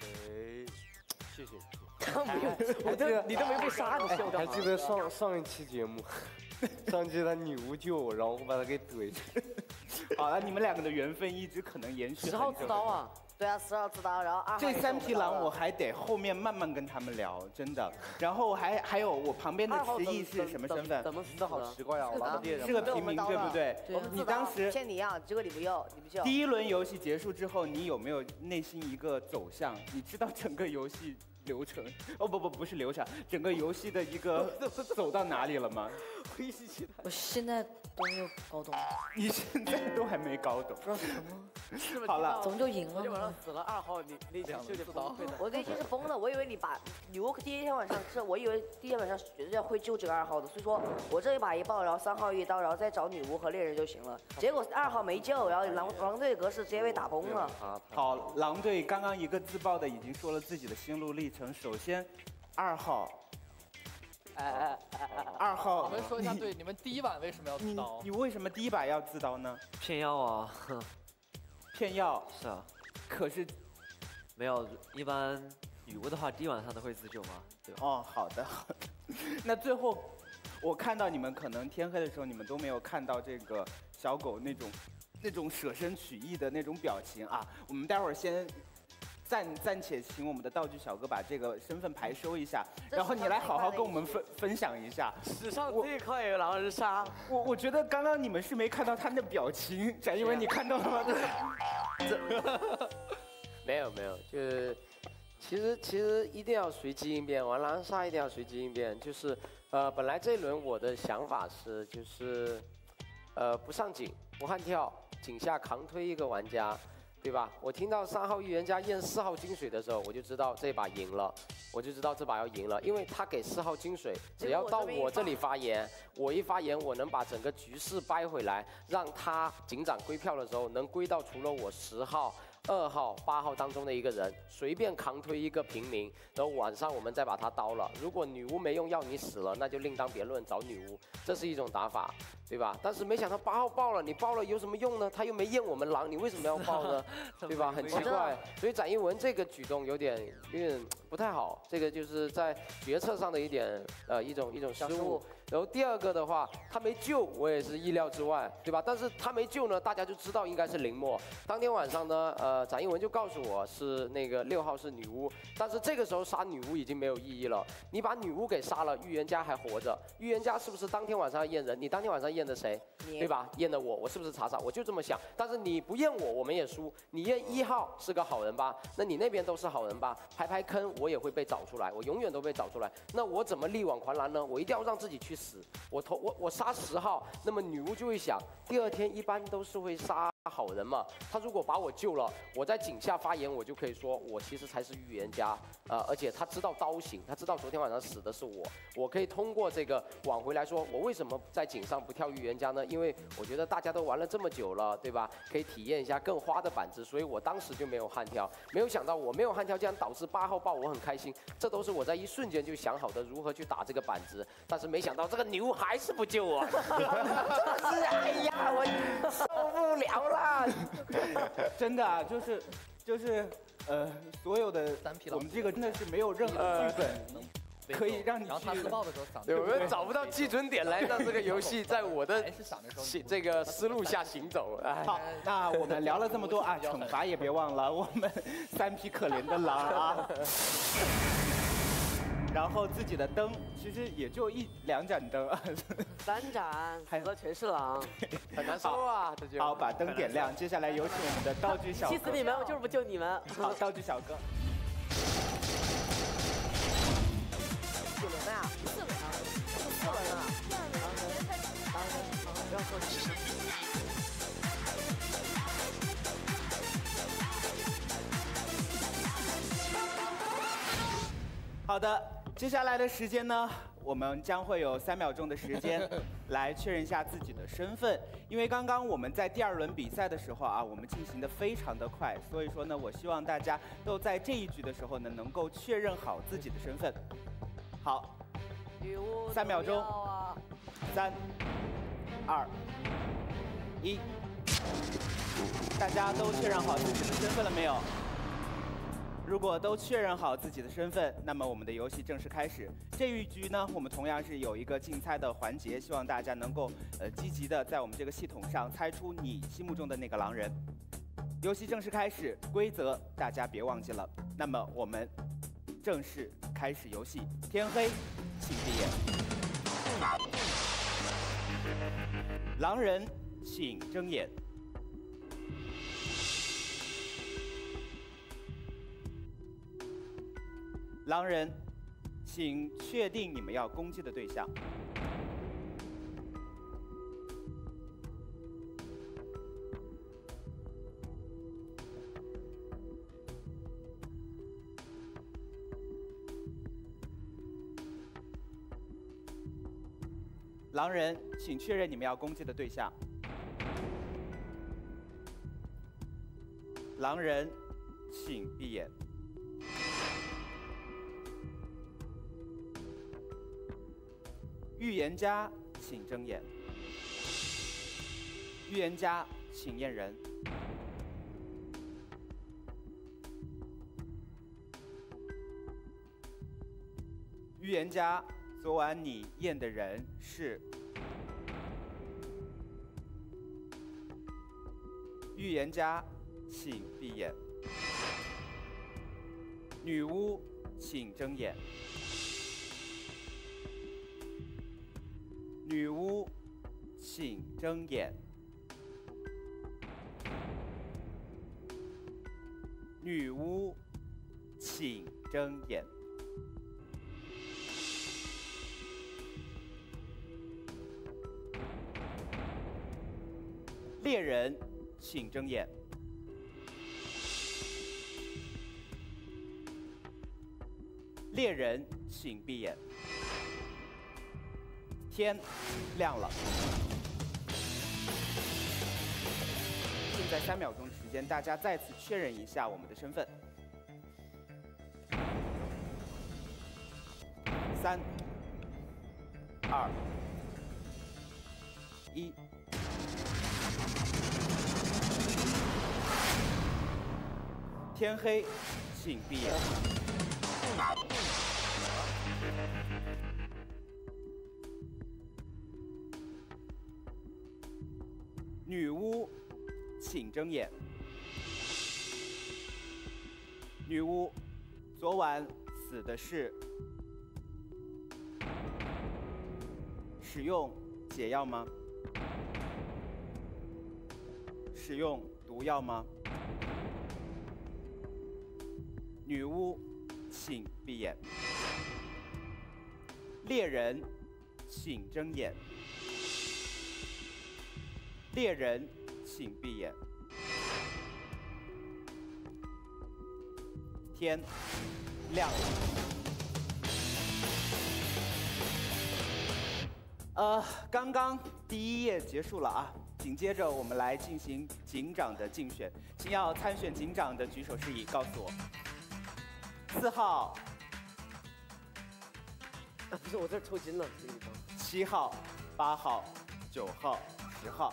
没，谢谢。没有，我都你都没被杀，你笑干嘛？还记得上上一期节目，[LAUGHS] 上一期他女巫救我，然后我把他给怼着。[LAUGHS] 好了，你们两个的缘分一直可能延续。十号自刀！啊！对啊，十号自刀，然后二号这三匹狼我还得后面慢慢跟他们聊，真的。然后还还有我旁边的二号怎迟疑是什么身份？怎么死真的好？奇怪啊！我当猎人是个平民，对不对？你当时欠你啊，结果你不要，你不要。第一轮游戏结束之后，你有没有内心一个走向？你知道整个游戏流程？哦不不不是流程，整个游戏的一个走到哪里了吗？我现在都没有搞懂，你现在都还没搞懂。不知道什么，好了，怎么就赢昨天晚上了？死了二号，你你是有点崩溃的。我内心是疯了，我以为你把女巫第一天晚上是，我以为第一天晚上绝对会救这个二号的，所以说我这一把一爆，然后三号一刀，然后再找女巫和猎人就行了。结果二号没救，然后狼狼队的格式直接被打崩了。好，狼队刚刚一个自爆的已经说了自己的心路历程。首先，二号，哎哎哎哎！二号，我们说一下，对你们第一晚为什么要自刀？你为什么第一把要自刀呢？骗药啊，哼，骗药，是啊，可是没有，一般女巫的话第一晚上都会自救嘛，对吧？哦，好的好的。[LAUGHS] 那最后，我看到你们可能天黑的时候，你们都没有看到这个小狗那种那种舍身取义的那种表情啊。我们待会儿先。暂暂且请我们的道具小哥把这个身份牌收一下，然后你来好好跟我们分分享一下。史上最快的狼人杀，我我觉得刚刚你们是没看到他的表情，翟一文你看到了吗？[LAUGHS] 没有没有，就是其实其实一定要随机应变，玩狼人杀一定要随机应变。就是呃，本来这一轮我的想法是就是呃不上井，不悍跳，井下扛推一个玩家，对吧？我听到三号预言家验四号金水的时候，我就知道这把赢了，我就知道这把要赢了，因为他给四号金水，只要到我这里发言，我一发言，我能把整个局势掰回来，让他警长归票的时候能归到除了我十号。二号、八号当中的一个人，随便扛推一个平民，然后晚上我们再把他刀了。如果女巫没用药你死了，那就另当别论，找女巫，这是一种打法，对吧？但是没想到八号爆了，你爆了有什么用呢？他又没验我们狼，你为什么要爆呢？[LAUGHS] 对吧？很奇怪。所以展一文这个举动有点有点不太好，这个就是在决策上的一点呃一种一种失误。然后第二个的话，他没救，我也是意料之外，对吧？但是他没救呢，大家就知道应该是林默。当天晚上呢，呃，展一文就告诉我是那个六号是女巫，但是这个时候杀女巫已经没有意义了。你把女巫给杀了，预言家还活着，预言家是不是当天晚上要验人？你当天晚上验的谁？对吧？验的我，我是不是查杀？我就这么想。但是你不验我，我们也输。你验一号是个好人吧？那你那边都是好人吧？排排坑，我也会被找出来，我永远都被找出来。那我怎么力挽狂澜呢？我一定要让自己去死。我投我我杀十号，那么女巫就会想，第二天一般都是会杀。好人嘛，他如果把我救了，我在井下发言，我就可以说我其实才是预言家，呃，而且他知道刀行，他知道昨天晚上死的是我，我可以通过这个挽回来说，我为什么在井上不跳预言家呢？因为我觉得大家都玩了这么久了，对吧？可以体验一下更花的板子，所以我当时就没有悍跳，没有想到我没有悍跳，竟然导致八号爆，我很开心，这都是我在一瞬间就想好的如何去打这个板子，但是没想到这个牛还是不救我，[LAUGHS] 是哎呀，我受不了了。啊，真的啊，就是就是呃，所有的我们这个真的是没有任何剧本可以让你去。有人找不到基准点来让这个游戏在我的这个思路下行走。好，那我们聊了这么多啊，[LAUGHS] 惩罚也别忘了我们三匹可怜的狼啊。然后自己的灯其实也就一两盏灯，三盏，还有全是狼，很难受啊，这就好把灯点亮。接下来有请我们的道具小哥，气死你们，我就是不救你们。好，道具小哥，四轮啊，四轮啊，四轮啊，不要说。好的。接下来的时间呢，我们将会有三秒钟的时间，[LAUGHS] 来确认一下自己的身份。因为刚刚我们在第二轮比赛的时候啊，我们进行的非常的快，所以说呢，我希望大家都在这一局的时候呢，能够确认好自己的身份。好，三秒钟，三、二、一，大家都确认好自己的身份了没有？如果都确认好自己的身份，那么我们的游戏正式开始。这一局呢，我们同样是有一个竞猜的环节，希望大家能够呃积极的在我们这个系统上猜出你心目中的那个狼人。游戏正式开始，规则大家别忘记了。那么我们正式开始游戏。天黑，请闭眼。狼人，请睁眼。狼人，请确定你们要攻击的对象。狼人，请确认你们要攻击的对象。狼人，请闭眼。预言家，请睁眼。预言家，请验人。预言家，昨晚你验的人是？预言家，请闭眼。女巫，请睁眼。女巫，请睁眼。女巫，请睁眼。猎人，请睁眼。猎人，请闭眼。天亮了，现在三秒钟时间，大家再次确认一下我们的身份。三、二、一。天黑，请闭眼。请睁眼。女巫，昨晚死的是使用解药吗？使用毒药吗？女巫，请闭眼。猎人，请睁眼。猎人，请闭眼。天亮了。呃，刚刚第一页结束了啊，紧接着我们来进行警长的竞选，请要参选警长的举手示意，告诉我。四号。啊，不是，我这抽筋了，这个地方。七号、八号、九号、十号。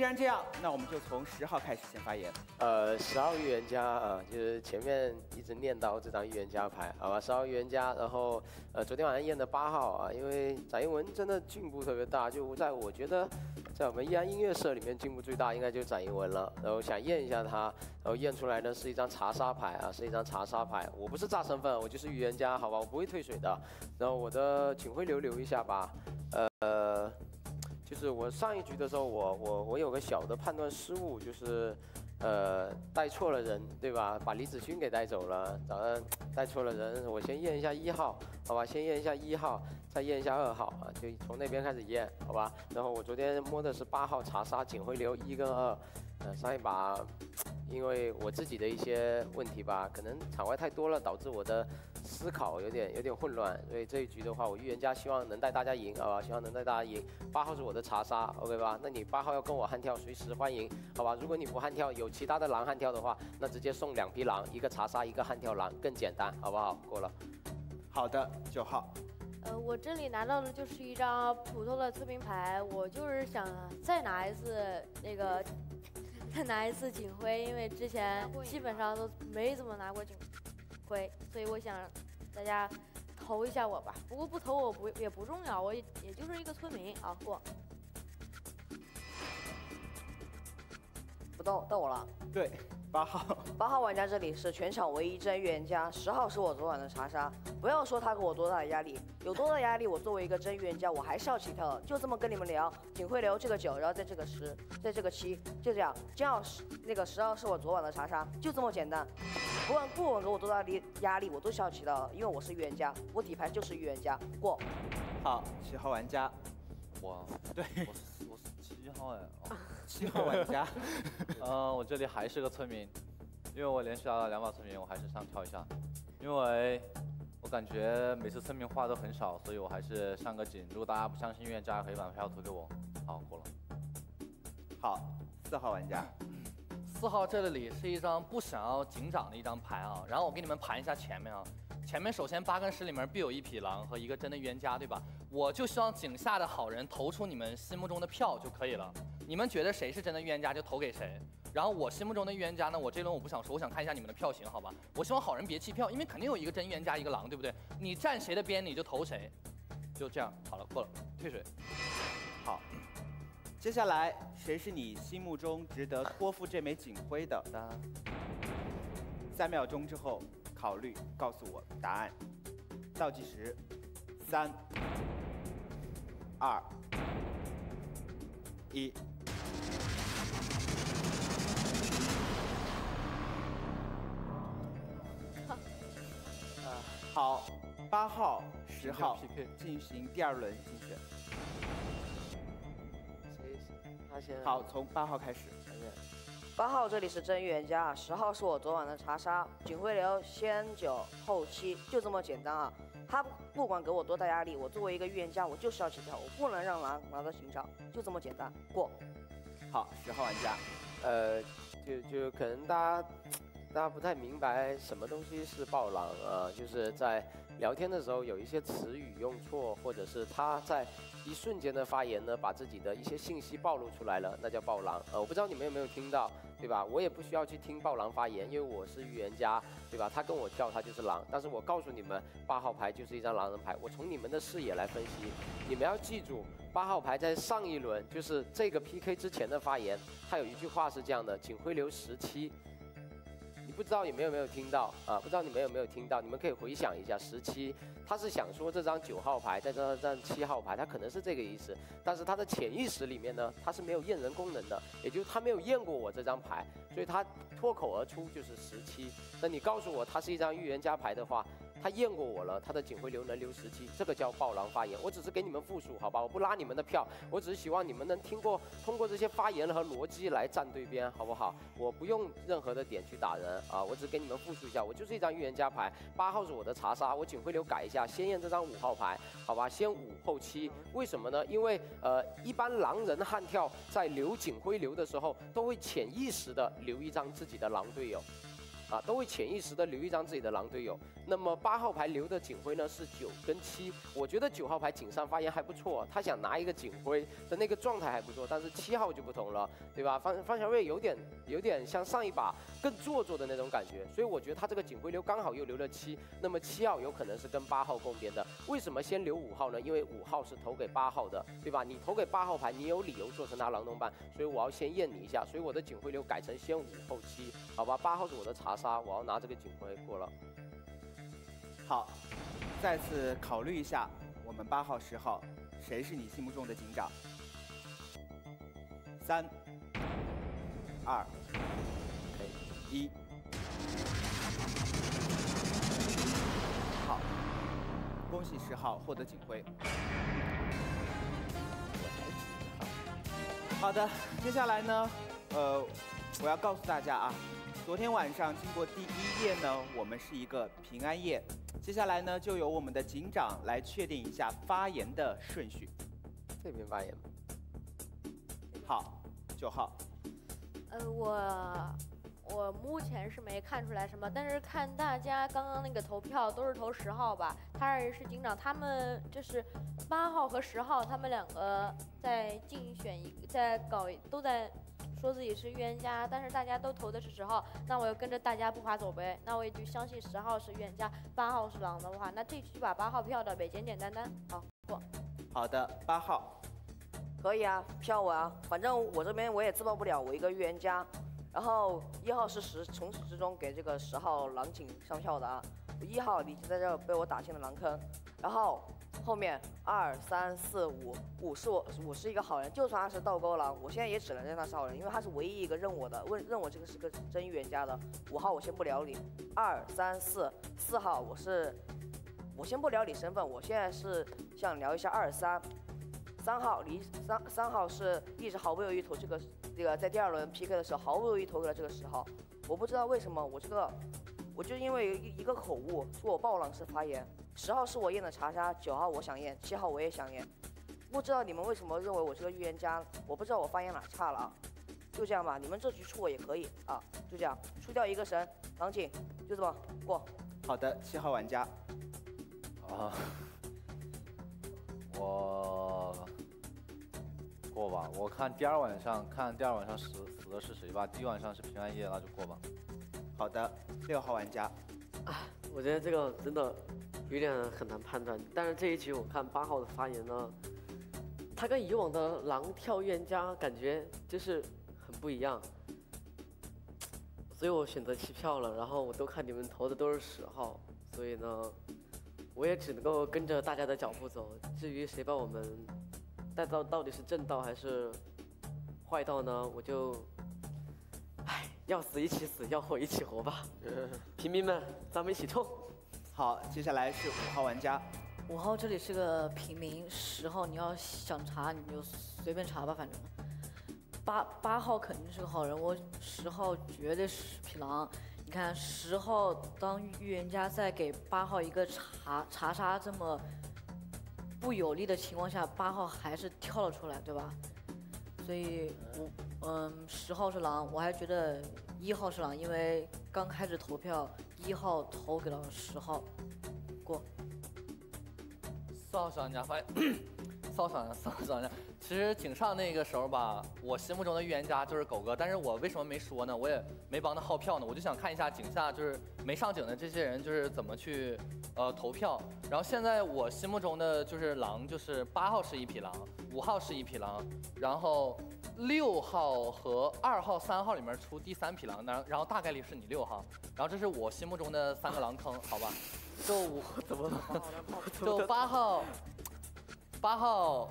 既然这样，那我们就从十号开始先发言。呃，十号预言家啊，就是前面一直念叨这张预言家牌，好吧？十号预言家，然后呃，昨天晚上验的八号啊，因为翟英文真的进步特别大，就在我觉得，在我们易安音乐社里面进步最大应该就是翟英文了。然后想验一下他，然后验出来呢是一张查杀牌啊，是一张查杀牌。我不是炸身份，我就是预言家，好吧？我不会退水的。然后我的警徽流留一下吧，呃。就是我上一局的时候，我我我有个小的判断失误，就是，呃，带错了人，对吧？把李子勋给带走了，早上带错了人。我先验一下一号，好吧？先验一下一号，再验一下二号啊，就从那边开始验，好吧？然后我昨天摸的是八号查杀警徽流一跟二，呃，上一把，因为我自己的一些问题吧，可能场外太多了，导致我的。思考有点有点混乱，所以这一局的话，我预言家希望能带大家赢，好吧？希望能带大家赢。八号是我的查杀，OK 吧？那你八号要跟我悍跳，随时欢迎，好吧？如果你不悍跳，有其他的狼悍跳的话，那直接送两匹狼，一个查杀，一个悍跳狼，更简单，好不好？过了。好的，九号。呃，我这里拿到的就是一张普通的测评牌，我就是想再拿一次那个，再拿一次警徽，因为之前基本上都没怎么拿过警。徽，所以我想大家投一下我吧。不过不投我不也不重要，我也也就是一个村民啊。过。不到到我了。对。八号，八号玩家这里是全场唯一真预言家。十号是我昨晚的查杀，不要说他给我多大的压力，有多大压力，我作为一个真预言家，我还是要起跳的。就这么跟你们聊，警徽流这个九，然后在这个十，在这个七，就这样。这样十那个十号是我昨晚的查杀，就这么简单。不管不管给我多大的压力，我都是要起到，因为我是预言家，我底牌就是预言家。过。好，七号玩家。我，对，我是我是七号哎。七号玩家，[LAUGHS] 嗯，我这里还是个村民，因为我连续打了两把村民，我还是上跳一下，因为我感觉每次村民话都很少，所以我还是上个警。如果大家不相信预言家，可以把票投给我。好，过了。好，四号玩家，四号这里是一张不想要警长的一张牌啊，然后我给你们盘一下前面啊。前面首先八跟十里面必有一匹狼和一个真的预言家，对吧？我就希望井下的好人投出你们心目中的票就可以了。你们觉得谁是真的预言家就投给谁。然后我心目中的预言家呢，我这轮我不想说，我想看一下你们的票型，好吧？我希望好人别弃票，因为肯定有一个真预言家，一个狼，对不对？你站谁的边你就投谁，就这样。好了，过了，退水。好，接下来谁是你心目中值得托付这枚警徽的？三秒钟之后。考虑，告诉我答案。倒计时，三、二、一。好，八号、十号进行第二轮竞选。谁？他先。好，从八号开始。八号这里是真预言家，十号是我昨晚的查杀，警徽流先九后七，就这么简单啊！他不管给我多大压力，我作为一个预言家，我就是要起跳，我不能让狼拿到寻找，就这么简单。过。好，十号玩家。呃，就就可能大家大家不太明白什么东西是爆狼啊，就是在聊天的时候有一些词语用错，或者是他在一瞬间的发言呢，把自己的一些信息暴露出来了，那叫爆狼。呃，我不知道你们有没有听到，对吧？我也不需要去听爆狼发言，因为我是预言家，对吧？他跟我跳，他就是狼。但是我告诉你们，八号牌就是一张狼人牌。我从你们的视野来分析，你们要记住，八号牌在上一轮就是这个 PK 之前的发言，他有一句话是这样的：警徽流十七。不知道你们有没有听到啊？不知道你们有没有听到？你们可以回想一下，十七，他是想说这张九号牌在这张七号牌，他可能是这个意思，但是他的潜意识里面呢，他是没有验人功能的，也就是他没有验过我这张牌，所以他脱口而出就是十七。那你告诉我他是一张预言家牌的话，他验过我了，他的警徽流能留十七，这个叫爆狼发言。我只是给你们复述，好吧？我不拉你们的票，我只是希望你们能听过，通过这些发言和逻辑来站对边，好不好？我不用任何的点去打人啊，我只给你们复述一下，我就是一张预言家牌，八号是我的查杀，我警徽流改一下，先验这张五号牌，好吧？先五后七，为什么呢？因为呃，一般狼人悍跳在留警徽流的时候，都会潜意识的留一张自己的狼队友。啊，都会潜意识的留一张自己的狼队友。那么八号牌留的警徽呢是九跟七，我觉得九号牌井上发言还不错，他想拿一个警徽的那个状态还不错，但是七号就不同了，对吧？方方小瑞有点有点像上一把更做作的那种感觉，所以我觉得他这个警徽流刚好又留了七，那么七号有可能是跟八号共边的。为什么先留五号呢？因为五号是投给八号的，对吧？你投给八号牌，你有理由做成他狼同伴，所以我要先验你一下，所以我的警徽流改成先五后七，好吧？八号是我的查杀，我要拿这个警徽过了。好，再次考虑一下，我们八号、十号，谁是你心目中的警长？三、二、一。好，恭喜十号获得警徽。好的，接下来呢，呃，我要告诉大家啊，昨天晚上经过第一夜呢，我们是一个平安夜。接下来呢，就由我们的警长来确定一下发言的顺序。这边发言。好，九号。呃，我我目前是没看出来什么，但是看大家刚刚那个投票都是投十号吧，他二人是警长，他们就是八号和十号，他们两个在竞选一在搞都在。说自己是预言家，但是大家都投的是十号，那我就跟着大家步伐走呗。那我也就相信十号是预言家，八号是狼的话，那这局就把八号票的呗，简简单单。好，过。好的，八号，可以啊，票我啊，反正我这边我也自爆不了，我一个预言家。然后一号是十，从始至终给这个十号狼警上票的啊。一号你就在这被我打进了狼坑，然后。后面二三四五五是我五是一个好人，就算他是倒钩狼，我现在也只能认他是好人，因为他是唯一一个认我的，问认我这个是个真预言家的。五号我先不聊你，二三四四号我是我先不聊你身份，我现在是想聊一下二三三号你三三号是一直毫不犹豫投这个这个在第二轮 PK 的时候毫不犹豫投给了这个十号，我不知道为什么我这个我就因为一个口误说我爆狼式发言。十号是我验的查杀，九号我想验，七号我也想验。不知道你们为什么认为我是个预言家？我不知道我发言哪差了啊？就这样吧，你们这局出我也可以啊，就这样，出掉一个神，狼警，就这么过。好的，七号玩家。啊，我过吧。我看第二晚上，看第二晚上死死的是谁吧。第一晚上是平安夜，那就过吧。好的，六号玩家。啊，我觉得这个真的。有点很难判断，但是这一局我看八号的发言呢，他跟以往的狼跳预言家感觉就是很不一样，所以我选择弃票了。然后我都看你们投的都是十号，所以呢，我也只能够跟着大家的脚步走。至于谁把我们带到到底是正道还是坏道呢？我就，唉，要死一起死，要活一起活吧。平民们，咱们一起冲！好，接下来是五号玩家。五号这里是个平民，十号你要想查你就随便查吧，反正。八八号肯定是个好人，我十号绝对是匹狼。你看十号当预言家在给八号一个查查杀这么不有利的情况下，八号还是跳了出来，对吧？所以我嗯十号是狼，我还觉得一号是狼，因为刚开始投票一号投给了十号，过。四号小玩家发现，四号小玩家，四号小玩家。其实井上那个时候吧，我心目中的预言家就是狗哥，但是我为什么没说呢？我也没帮他号票呢，我就想看一下井下就是没上井的这些人就是怎么去呃投票。然后现在我心目中的就是狼，就是八号是一匹狼，五号是一匹狼，然后六号和二号、三号里面出第三匹狼，然后然后大概率是你六号，然后这是我心目中的三个狼坑，好吧？[LAUGHS] 就我怎么了？[LAUGHS] 就八号，八号。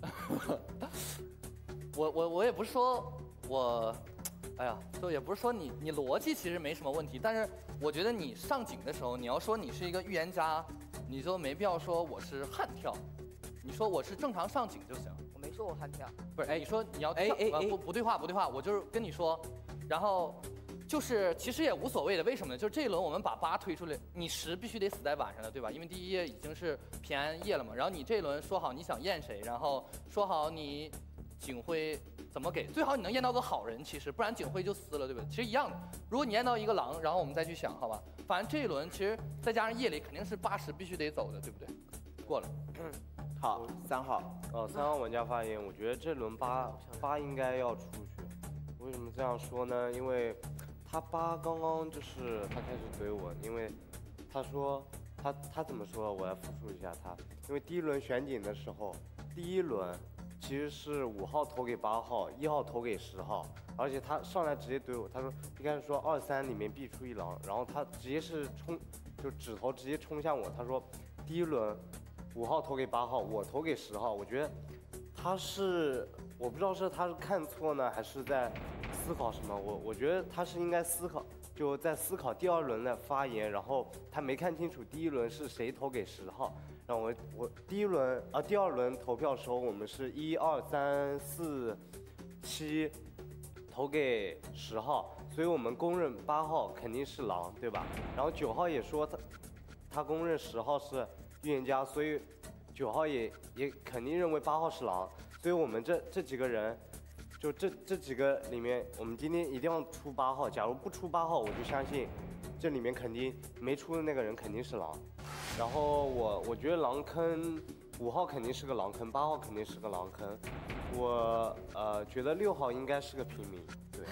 [LAUGHS] 我我我也不是说我，哎呀，就也不是说你你逻辑其实没什么问题，但是我觉得你上井的时候，你要说你是一个预言家，你就没必要说我是悍跳，你说我是正常上井就行。我没说我悍跳。不是，哎，你说你要跳，呃不不对话不对话，我就是跟你说，然后就是其实也无所谓的，为什么呢？就是这一轮我们把八推出来，你十必须得死在晚上的，对吧？因为第一夜已经是平安夜了嘛。然后你这一轮说好你想验谁，然后说好你。警徽怎么给？最好你能验到个好人，其实不然警徽就撕了，对不对？其实一样的。如果你验到一个狼，然后我们再去想，好吧？反正这一轮其实再加上夜里肯定是八十必须得走的，对不对？过了。好，三号。哦，三号玩家发言，我觉得这轮八八应该要出去。为什么这样说呢？因为他八刚刚就是他开始怼我，因为他说他他怎么说？我来复述一下他。因为第一轮选警的时候，第一轮。其实是五号投给八号，一号投给十号，而且他上来直接怼我，他说一开始说二三里面必出一狼，然后他直接是冲，就指头直接冲向我，他说第一轮五号投给八号，我投给十号，我觉得他是我不知道是他是看错呢，还是在思考什么，我我觉得他是应该思考，就在思考第二轮的发言，然后他没看清楚第一轮是谁投给十号。让我我第一轮啊，第二轮投票时候，我们是一二三四七投给十号，所以我们公认八号肯定是狼，对吧？然后九号也说他他公认十号是预言家，所以九号也也肯定认为八号是狼，所以我们这这几个人，就这这几个里面，我们今天一定要出八号。假如不出八号，我就相信这里面肯定没出的那个人肯定是狼。然后我我觉得狼坑五号肯定是个狼坑，八号肯定是个狼坑，我呃觉得六号应该是个平民。对，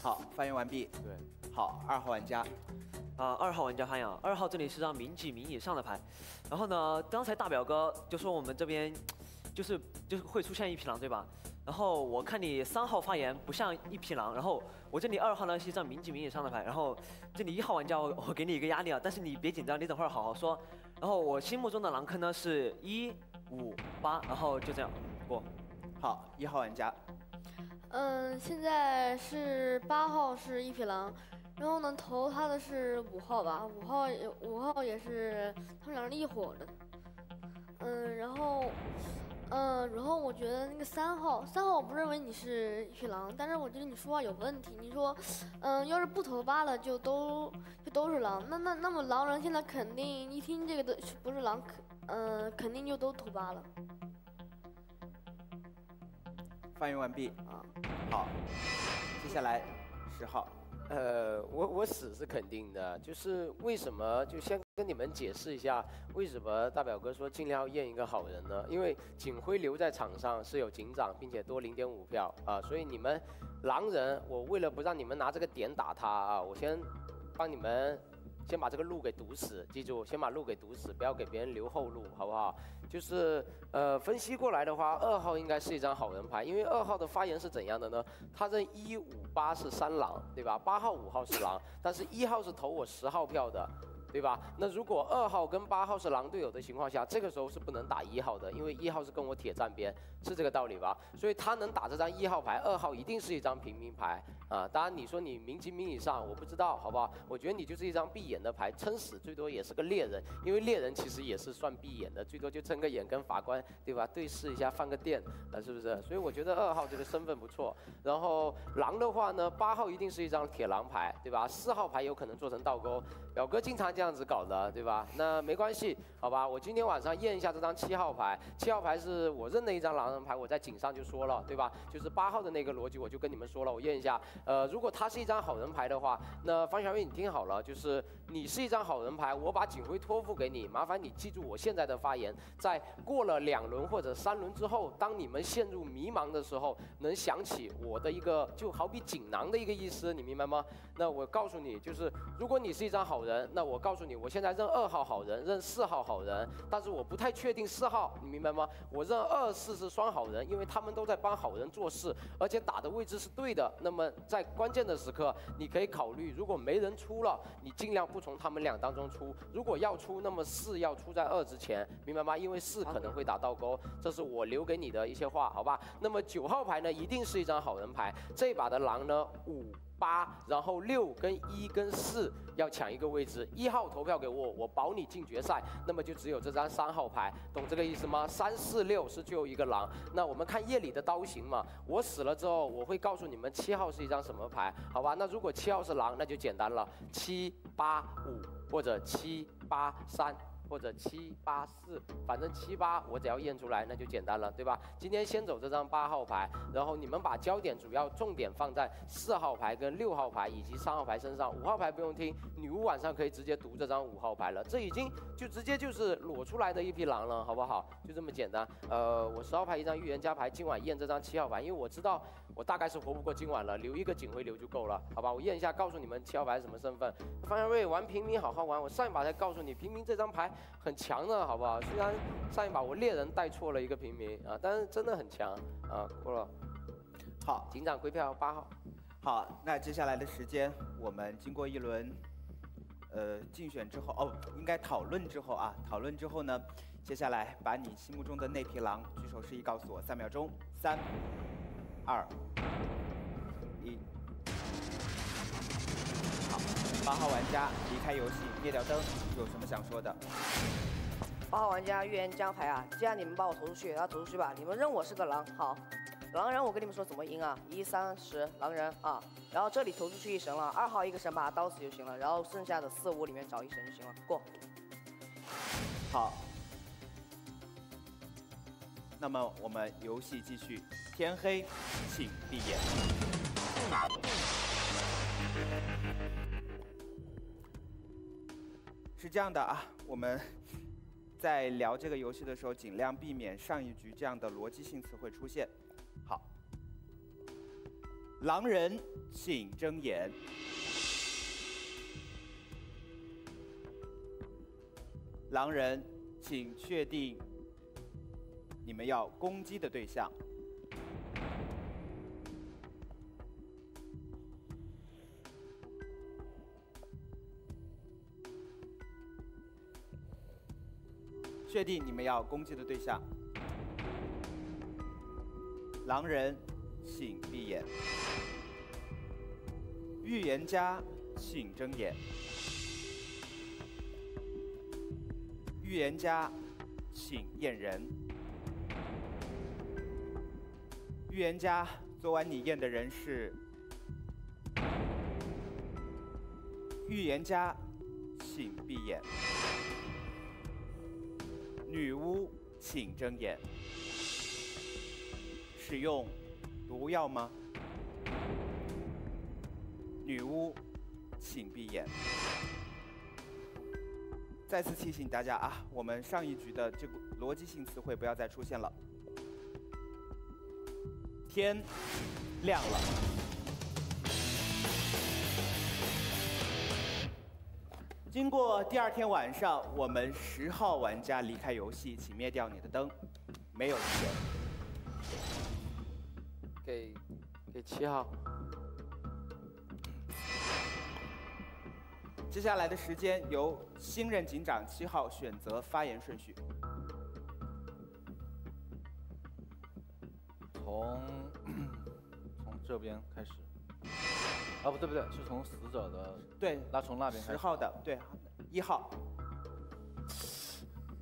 好，发言完毕。对，好，二号玩家，啊，二号玩家发言，二号这里是张明几名以上的牌，然后呢，刚才大表哥就说我们这边就是就是会出现一匹狼，对吧？然后我看你三号发言不像一匹狼，然后我这里二号呢是一张民几名以上的牌，然后这里一号玩家我我给你一个压力啊，但是你别紧张，你等会儿好好说。然后我心目中的狼坑呢是一五八，然后就这样过。好，一号玩家。嗯，现在是八号是一匹狼，然后呢投他的是五号吧，五号五号也是他们两人一伙的。嗯，然后。嗯，然后我觉得那个三号，三号我不认为你是一匹狼，但是我觉得你说话有问题。你说，嗯，要是不投八了，就都就都是狼。那那那么狼人现在肯定一听这个的不是狼，嗯，肯定就都投八了。发言完毕啊，好，接下来十号。呃，我我死是肯定的，就是为什么？就先跟你们解释一下，为什么大表哥说尽量要验一个好人呢？因为警徽留在场上是有警长，并且多零点五票啊，所以你们狼人，我为了不让你们拿这个点打他啊，我先帮你们先把这个路给堵死，记住，先把路给堵死，不要给别人留后路，好不好？就是呃，分析过来的话，二号应该是一张好人牌，因为二号的发言是怎样的呢？他认一五八是三狼，对吧？八号五号是狼，但是一号是投我十号票的。对吧？那如果二号跟八号是狼队友的情况下，这个时候是不能打一号的，因为一号是跟我铁站边，是这个道理吧？所以他能打这张一号牌，二号一定是一张平民牌啊。当然你说你民级民以上，我不知道，好不好？我觉得你就是一张闭眼的牌，撑死最多也是个猎人，因为猎人其实也是算闭眼的，最多就睁个眼跟法官对吧对视一下放个电啊，是不是？所以我觉得二号这个身份不错。然后狼的话呢，八号一定是一张铁狼牌，对吧？四号牌有可能做成倒钩，表哥经常。这样子搞的，对吧？那没关系，好吧？我今天晚上验一下这张七号牌，七号牌是我认的一张狼人牌，我在井上就说了，对吧？就是八号的那个逻辑，我就跟你们说了，我验一下。呃，如果它是一张好人牌的话，那方小月你听好了，就是你是一张好人牌，我把警徽托付给你，麻烦你记住我现在的发言，在过了两轮或者三轮之后，当你们陷入迷茫的时候，能想起我的一个，就好比锦囊的一个意思，你明白吗？那我告诉你，就是如果你是一张好人，那我告告诉你，我现在认二号好人，认四号好人，但是我不太确定四号，你明白吗？我认二四是双好人，因为他们都在帮好人做事，而且打的位置是对的。那么在关键的时刻，你可以考虑，如果没人出了，你尽量不从他们俩当中出；如果要出，那么四要出在二之前，明白吗？因为四可能会打倒钩，这是我留给你的一些话，好吧？那么九号牌呢，一定是一张好人牌。这把的狼呢，五。八，然后六跟一跟四要抢一个位置，一号投票给我，我保你进决赛。那么就只有这张三号牌，懂这个意思吗？三四六是最后一个狼。那我们看夜里的刀行嘛？我死了之后，我会告诉你们七号是一张什么牌，好吧？那如果七号是狼，那就简单了，七八五或者七八三。或者七八四，反正七八我只要验出来那就简单了，对吧？今天先走这张八号牌，然后你们把焦点主要重点放在四号牌跟六号牌以及三号牌身上，五号牌不用听，女巫晚上可以直接读这张五号牌了，这已经就直接就是裸出来的一匹狼了，好不好？就这么简单。呃，我十号牌一张预言家牌，今晚验这张七号牌，因为我知道我大概是活不过今晚了，留一个警徽流就够了，好吧？我验一下，告诉你们七号牌什么身份。方向瑞玩平民好好玩，我上一把才告诉你平民这张牌。很强的，好不好？虽然上一把我猎人带错了一个平民啊，但是真的很强啊。过了，好，警长归票八号。好，那接下来的时间，我们经过一轮呃竞选之后，哦，应该讨论之后啊，讨论之后呢，接下来把你心目中的那匹狼举手示意告诉我，三秒钟，三、二、八号玩家离开游戏，灭掉灯，有什么想说的？八号玩家预言家牌啊，既然你们把我投出去，那投出去吧。你们认我是个狼，好，狼人我跟你们说怎么赢啊？一三十，狼人啊，然后这里投出去一神了，二号一个神把他刀死就行了，然后剩下的四五里面找一神就行了，过。好，那么我们游戏继续，天黑，请闭眼。是这样的啊，我们在聊这个游戏的时候，尽量避免上一局这样的逻辑性词汇出现。好，狼人请睁眼。狼人，请确定你们要攻击的对象。确定你们要攻击的对象。狼人，请闭眼。预言家，请睁眼。预言家，请验人。预言家，昨晚你验的人是。预言家，请闭眼。女巫，请睁眼。使用毒药吗？女巫，请闭眼。再次提醒大家啊，我们上一局的这个逻辑性词汇不要再出现了。天亮了。经过第二天晚上，我们十号玩家离开游戏，请灭掉你的灯，没有人。给给七号。接下来的时间由新任警长七号选择发言顺序。从 [CLEARS THROAT] 从这边开始。啊不对不对，是从死者的对，那从那边十号的对，一号。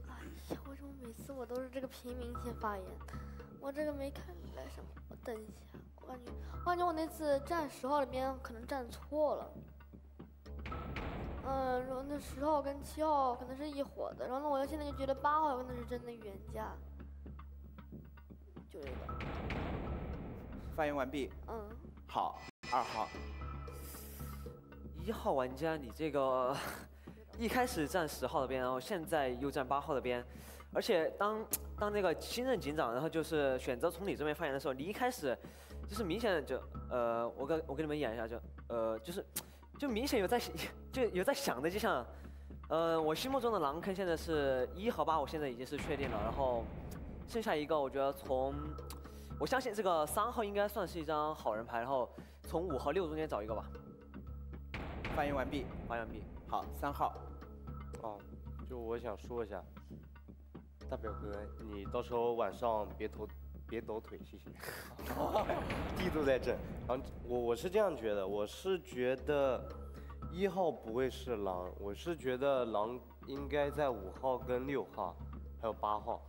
哎呀，为什么每次我都是这个平民先发言？我这个没看来什么，我等一下，我感觉我感觉我那次站十号里面可能站错了。嗯，然后那十号跟七号可能是一伙的，然后呢，我现在就觉得八号有可能是真的预言家，就这个。发言完毕。嗯。好，二号。一号玩家，你这个 [LAUGHS] 一开始站十号的边，然后现在又站八号的边，而且当 [TSK] 当那个新任警长，然后就是选择从你这边发言的时候，你一开始就是明显就呃，我跟我给你们演一下，就呃就是 [TSK] 就明显有在就有在想的迹象。呃，我心目中的狼坑现在是一和八，我现在已经是确定了，然后剩下一个，我觉得从 [TSK] 我相信这个三号应该算是一张好人牌，然后从五和六中间找一个吧。发言完毕，发言完毕。好，三号。哦，就我想说一下，大表哥，你到时候晚上别抖别抖腿，谢谢。[LAUGHS] 地都在这。然后我我是这样觉得，我是觉得一号不会是狼，我是觉得狼应该在五号跟六号，还有八号。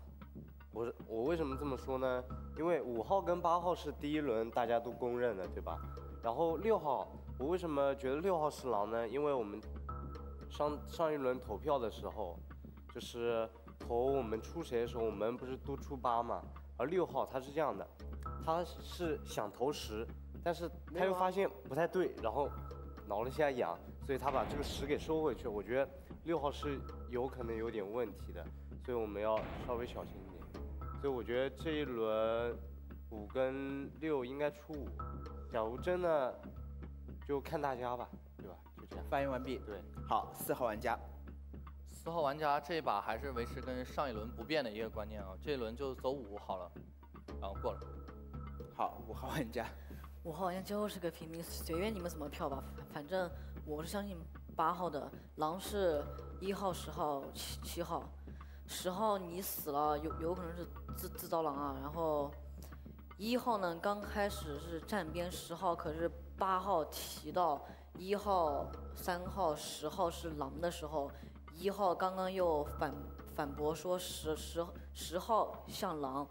我我为什么这么说呢？因为五号跟八号是第一轮大家都公认的，对吧？然后六号。我为什么觉得六号是狼呢？因为我们上上一轮投票的时候，就是投我们出谁的时候，我们不是都出八嘛？而六号他是这样的，他是想投十，但是他又发现不太对，然后挠了一下痒，所以他把这个十给收回去。我觉得六号是有可能有点问题的，所以我们要稍微小心一点。所以我觉得这一轮五跟六应该出五。假如真的。就看大家吧，对吧？就这样。发言完毕。对，好，四号玩家。四号玩家这一把还是维持跟上一轮不变的一个观念啊，这一轮就走五好了，然后过了。好，五号玩家。五号玩家就是个平民，随便你们怎么票吧，反正我是相信八号的。狼是一号、十号、七七号，十号你死了，有有可能是自自招狼啊。然后一号呢，刚开始是站边，十号可是。八号提到一号、三号、十号是狼的时候，一号刚刚又反反驳说十十十号像狼，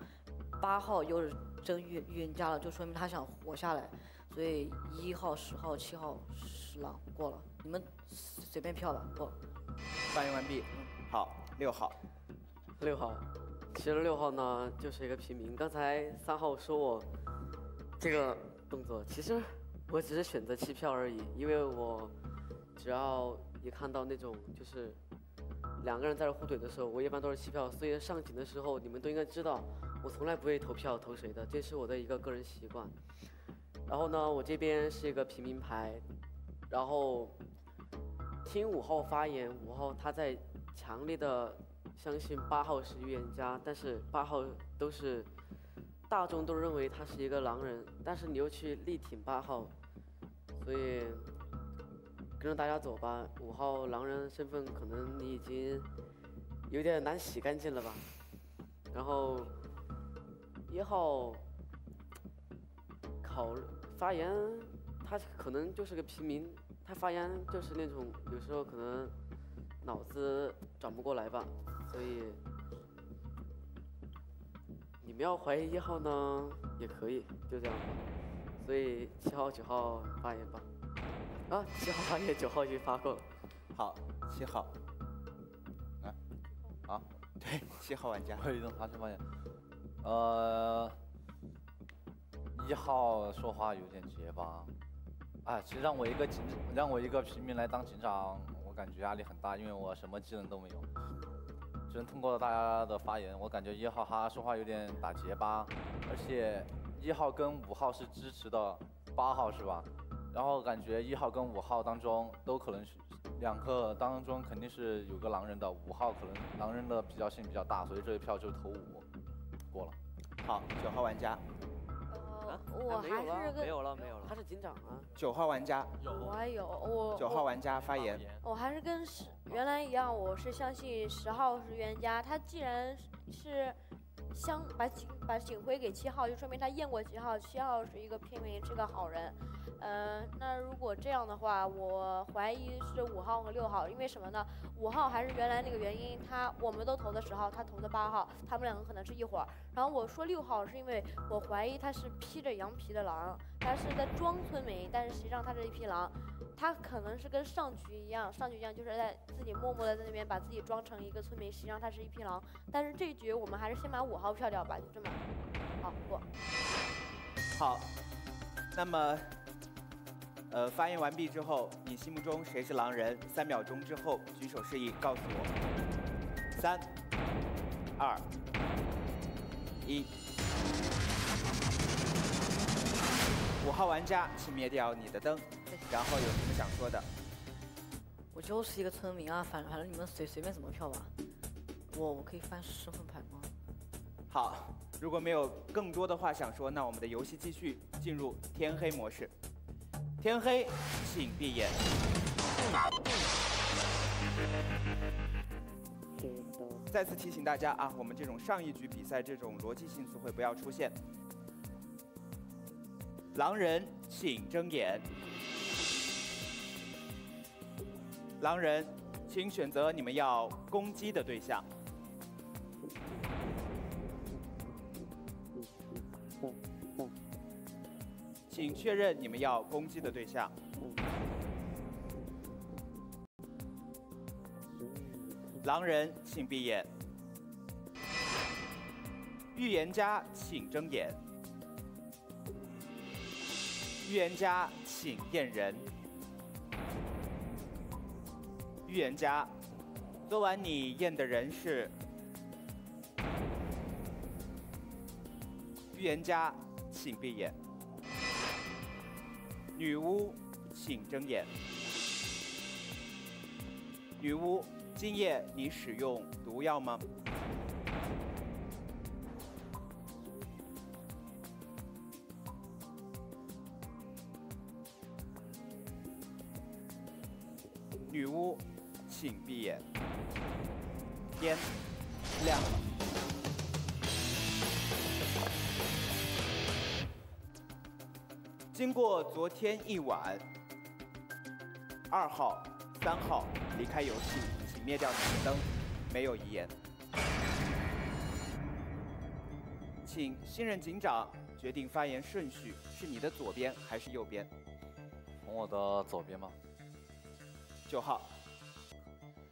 八号又是真预预言家了，就说明他想活下来，所以一号、十号、七号是狼过了，你们随便票吧，过。发言完毕。好，六号。六号，其实六号呢就是一个平民。刚才三号说我这个动作，其实。我只是选择弃票而已，因为我只要一看到那种就是两个人在这互怼的时候，我一般都是弃票。所以上警的时候，你们都应该知道，我从来不会投票投谁的，这是我的一个个人习惯。然后呢，我这边是一个平民牌，然后听五号发言，五号他在强烈的相信八号是预言家，但是八号都是大众都认为他是一个狼人，但是你又去力挺八号。所以跟着大家走吧，五号狼人身份可能你已经有点难洗干净了吧。然后一号考发言，他可能就是个平民，他发言就是那种有时候可能脑子转不过来吧。所以们要怀疑一号呢，也可以，就这样。所以七号、九号发言吧。啊，七号发言，九号已经发过了。好，七号。来，啊，对，七号玩家。我已经发现发言。呃，一号说话有点结巴。哎，其实让我一个警，让我一个平民来当警长，我感觉压力很大，因为我什么技能都没有。只能通过大家的发言，我感觉一号他说话有点打结巴，而且。一号跟五号是支持的，八号是吧？然后感觉一号跟五号当中都可能是两个当中肯定是有个狼人的，五号可能狼人的比较性比较大，所以这一票就投五，过了。好，九号玩家。呃，我还是跟没有了，没有了。他是警长啊。九号玩家。有。我还有我。九号玩家发言。我还是跟十原来一样，我是相信十号是冤家。他既然是。香把警把警徽给七号，就说明他验过七号，七号是一个平民，是个好人。呃，那如果这样的话，我怀疑是五号和六号，因为什么呢？五号还是原来那个原因，他我们都投的十号，他投的八号，他们两个可能是一伙儿。然后我说六号是因为我怀疑他是披着羊皮的狼，他是在装村民，但是实际上他是一匹狼。他可能是跟上局一样，上局一样就是在自己默默的在那边把自己装成一个村民，实际上他是一匹狼。但是这局我们还是先把五号票掉吧，就这么。好过。好，那么，呃，发言完毕之后，你心目中谁是狼人？三秒钟之后举手示意告诉我。三、二、一。五号玩家，请灭掉你的灯，然后有什么想说的？我就是一个村民啊，反反正你们随随便怎么票吧。我我可以翻身份牌吗？好，如果没有更多的话想说，那我们的游戏继续进入天黑模式。天黑，请闭眼。再次提醒大家啊，我们这种上一局比赛这种逻辑性词汇不要出现。狼人，请睁眼。狼人，请选择你们要攻击的对象。请确认你们要攻击的对象。狼人，请闭眼。预言家，请睁眼。预言家，请验人。预言家，昨晚你验的人是？预言家，请闭眼。女巫，请睁眼。女巫，今夜你使用毒药吗？女巫，请闭眼。烟亮了。经过昨天一晚，二号、三号离开游戏，请灭掉你的灯，没有遗言。请新任警长决定发言顺序，是你的左边还是右边？从我的左边吗？九号。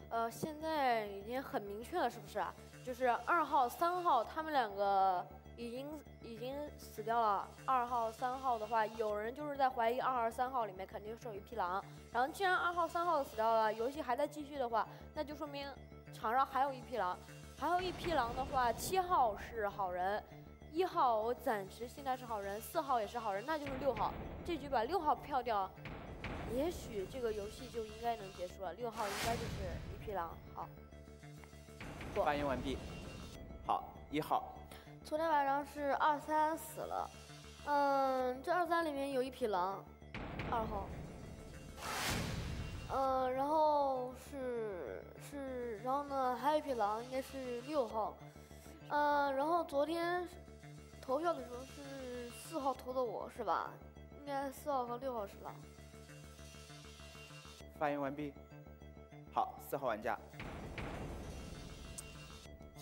呃，现在已经很明确了，是不是啊？就是二号、三号他们两个已经已经死掉了。二号、三号的话，有人就是在怀疑二号、三号里面肯定是有一匹狼。然后既然二号、三号死掉了，游戏还在继续的话，那就说明场上还有一匹狼。还有一匹狼的话，七号是好人，一号我暂时现在是好人，四号也是好人，那就是六号。这局把六号票掉。也许这个游戏就应该能结束了。六号应该就是一匹狼。好，发言完毕。好，一号。昨天晚上是二三死了，嗯，这二三里面有一匹狼，二号。嗯，然后是是，然后呢还有一匹狼，应该是六号。嗯，然后昨天投票的时候是四号投的我是吧？应该四号和六号是狼。发言完毕。好，四号玩家。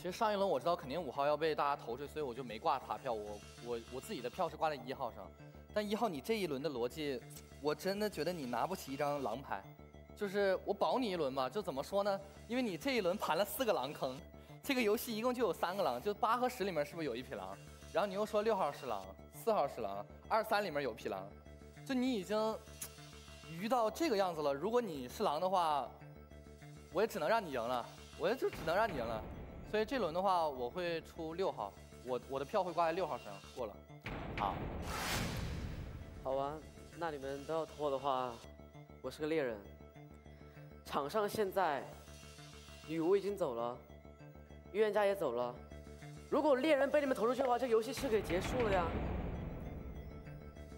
其实上一轮我知道肯定五号要被大家投出，所以我就没挂他票。我我我自己的票是挂在一号上。但一号你这一轮的逻辑，我真的觉得你拿不起一张狼牌。就是我保你一轮吧，就怎么说呢？因为你这一轮盘了四个狼坑，这个游戏一共就有三个狼，就八和十里面是不是有一匹狼？然后你又说六号是狼，四号是狼，二三里面有匹狼，就你已经。[TSK] 鱼到这个样子了，如果你是狼的话，我也只能让你赢了，我也就只能让你赢了。所以这轮的话，我会出六号，我我的票会挂在六号身上，过了。好，好吧，那你们都要投的话，我是个猎人。场上现在，女巫已经走了，预言家也走了。如果猎人被你们投出去的话，这游戏是可以结束了呀。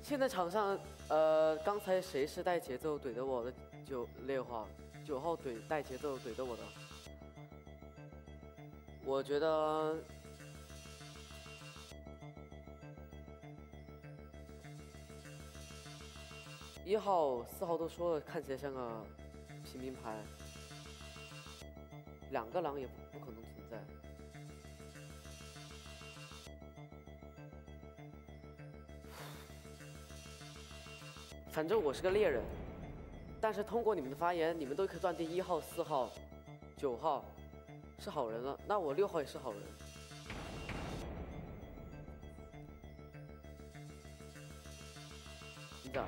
现在场上。呃，刚才谁是带节奏怼的我的九六号？九号怼带节奏怼的我的。我觉得。一号、四号都说了，看起来像个平民牌，两个狼也不,不可能存在。反正我是个猎人，但是通过你们的发言，你们都可以断定一号、四号、九号是好人了，那我六号也是好人。你长，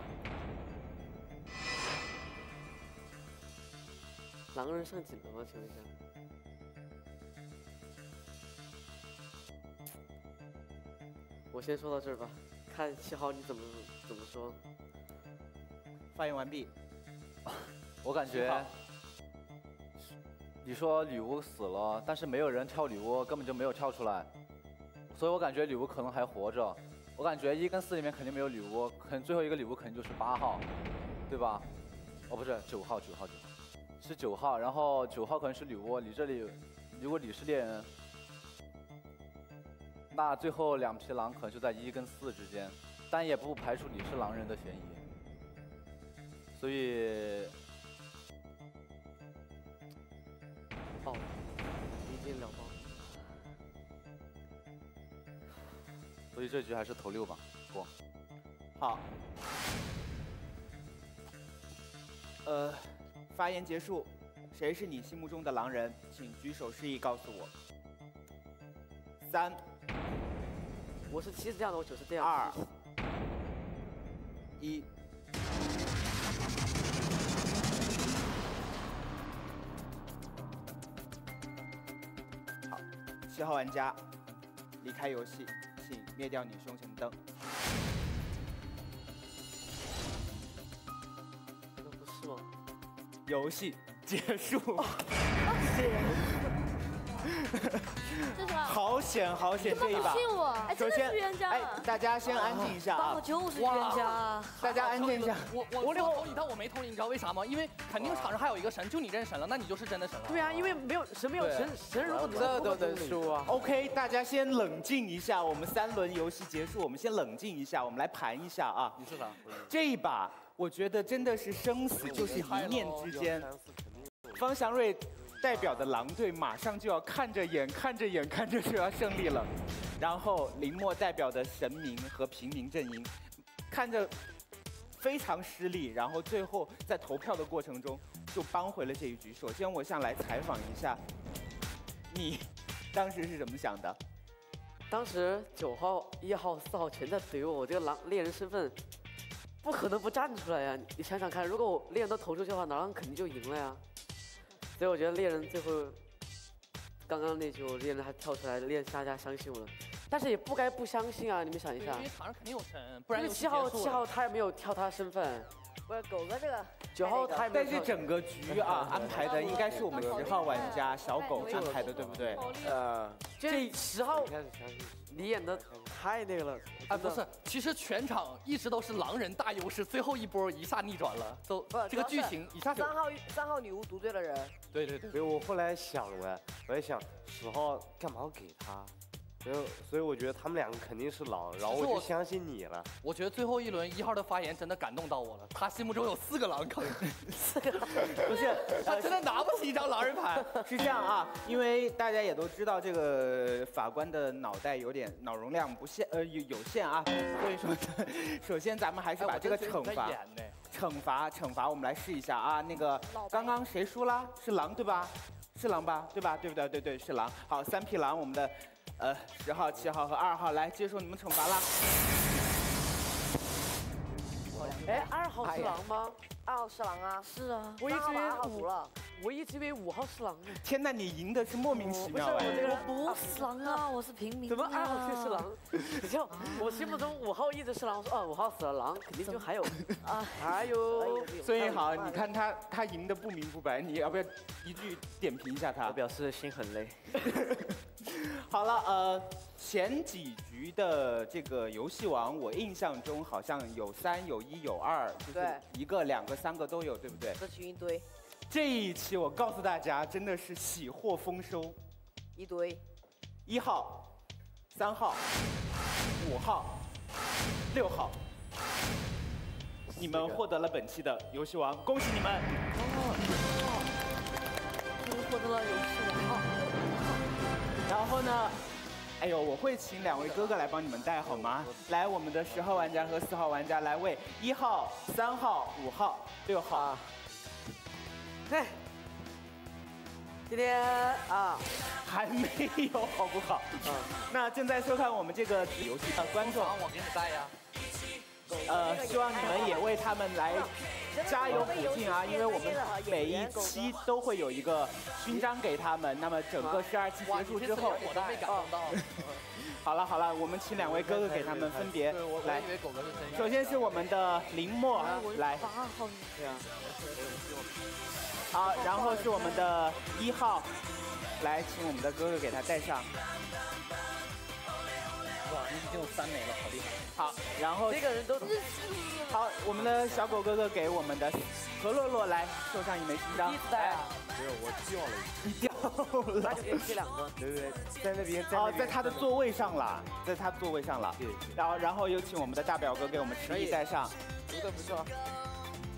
狼人上警了吗？请问一下。我先说到这儿吧，看七号你怎么怎么说。发言完毕。[LAUGHS] 我感觉你说女巫死了，但是没有人跳女巫，根本就没有跳出来，所以我感觉女巫可能还活着。我感觉一跟四里面肯定没有女巫，可能最后一个女巫肯定就是八号，对吧？哦，不是九号，九号，九号，是九号。然后九号可能是女巫，你这里如果你是猎人，那最后两匹狼可能就在一跟四之间，但也不排除你是狼人的嫌疑。所以爆，一进两爆。所以这局还是投六吧，过。好。呃，发言结束，谁是你心目中的狼人？请举手示意告诉我。三，我是七是这样的，我九是这样。二，一。七号玩家离开游戏，请灭掉你胸前的灯。这个不是吗？游戏结束。[LAUGHS] 好险好险这么这一把信我哎！真的首先是预言家哎，大家先安静一下啊！就是预言家。大家安静一下。我我我投你，但我没投你，你知道为啥吗？因为肯定场上还有一个神，就你认神了，那你就是真的神了。对啊，因为没有神没有神，神如果这都能输啊！OK，大家先冷静一下，我们三轮游戏结束，我们先冷静一下，我们来盘一下啊。你是啥？这一把我觉得真的是生死就是一念之间。方祥瑞代表的狼队马上就要看着眼看着眼看着就要胜利了，然后林默代表的神明和平民阵营看着非常失利，然后最后在投票的过程中就扳回了这一局。首先，我想来采访一下 [LAUGHS] 你，当时是怎么想的？当时九号、一号、四号全在怼我，我这个狼猎人身份不可能不站出来呀！你想想看，如果我猎人都投出去的话，狼人肯定就赢了呀。所以我觉得猎人最后刚刚那局，我猎人还跳出来，猎大家相信我了，但是也不该不相信啊！你们想一下因为，场上肯定有神，不然因为七号七号他也没有跳他身份，不是狗哥这个。九号他也没有跳。但是整个局啊 [LAUGHS] 安排的应该是我们十号玩家小狗安排的，对不对？呃，这十号你演的太那个了，啊，不是，其实全场一直都是狼人大优势，最后一波一下逆转了，都这个剧情一下就三号三号女巫毒对了人，对对对。所以我后来想了，我在想十号干嘛要给他？所以所以我觉得他们两个肯定是狼，然后我我就相信你了。我觉得最后一轮一号的发言真的感动到我了，他心目中有四个狼坑，四个 [LAUGHS] 不是，他真的拿不起一张狼人牌。[LAUGHS] 是这样啊，因为大家也都知道，这个法官的脑袋有点脑容量不限，呃有有限啊，所以说，[LAUGHS] 首先咱们还是把这个惩罚，惩罚惩罚，我们来试一下啊。那个刚刚谁输了？是狼对吧？是狼吧？对吧？对不对？对对是狼。好，三匹狼，我们的呃十号、七号和二号来接受你们惩罚了。哎，二号是狼吗？二号是狼啊。是啊。我一直以为五了，我一直以为五号是狼呢。天呐，你赢的是莫名其妙不是哎我这个人不是狼啊，我是平民、啊。怎么二号却是狼？你知道我心目中五号一直是狼，我说哦五号死了，狼肯定就还有 [LAUGHS] 啊，还有。所以好，你看他他赢的不明不白，你要不要一句点评一下他？我表示心很累。[LAUGHS] 好了，呃，前几局的这个游戏王，我印象中好像有三、有一、有二，就是一个、两个、三个都有，对不对？这群一堆这一期我告诉大家，真的是喜获丰收。一堆，一号、三号、五号、六号、你们获得了本期的游戏王，恭喜你们！终于获得了游戏王。然后呢？哎呦，我会请两位哥哥来帮你们带好吗？来，我们的十号玩家和四号玩家来为一号、三号、五号、六号。嘿，今天啊，还没有好不好？嗯，那正在收看我们这个游戏的观众，我给你带呀。呃，希望你们也为他们来加油鼓劲啊！因为我们每一期都会有一个勋章给他们。那么整个十二期结束之后，我都没感动到。好了好了，我们请两位哥哥给他们分别来。首先是我们的林墨来。好，然后是我们的一号，来，请我们的哥哥给他戴上。已经有三枚了，好厉害！好，然后这个人都好，我们的小狗哥哥给我们的何洛洛来送上一枚勋章。第一次戴啊？没有，我掉了，你掉了，那就给你两个。对对对，在那边，哦，在他的座位上了，在他座位上了。对。然后，然后有请我们的大表哥给我们持币戴上。读的不错。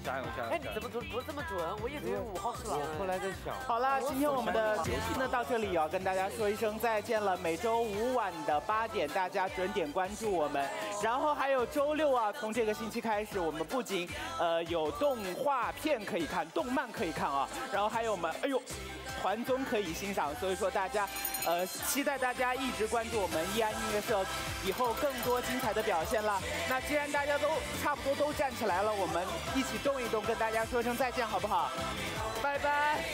加油加油！哎，你怎么读读这么准？我一直以为五号是狼。我后来在想。好了，今天我们的节目呢到这里也要跟大家说一声再见了。每周五晚的八点，大家准点关注我们。然后还有周六啊，从这个星期开始，我们不仅呃有动画片可以看，动漫可以看啊，然后还有我们哎呦，团综可以欣赏。所以说大家呃期待大家一直关注我们易安音乐社以后更多精彩的表现啦。那既然大家都差不多都站起来了，我们一起动。动一动跟大家说声再见好不好？拜拜。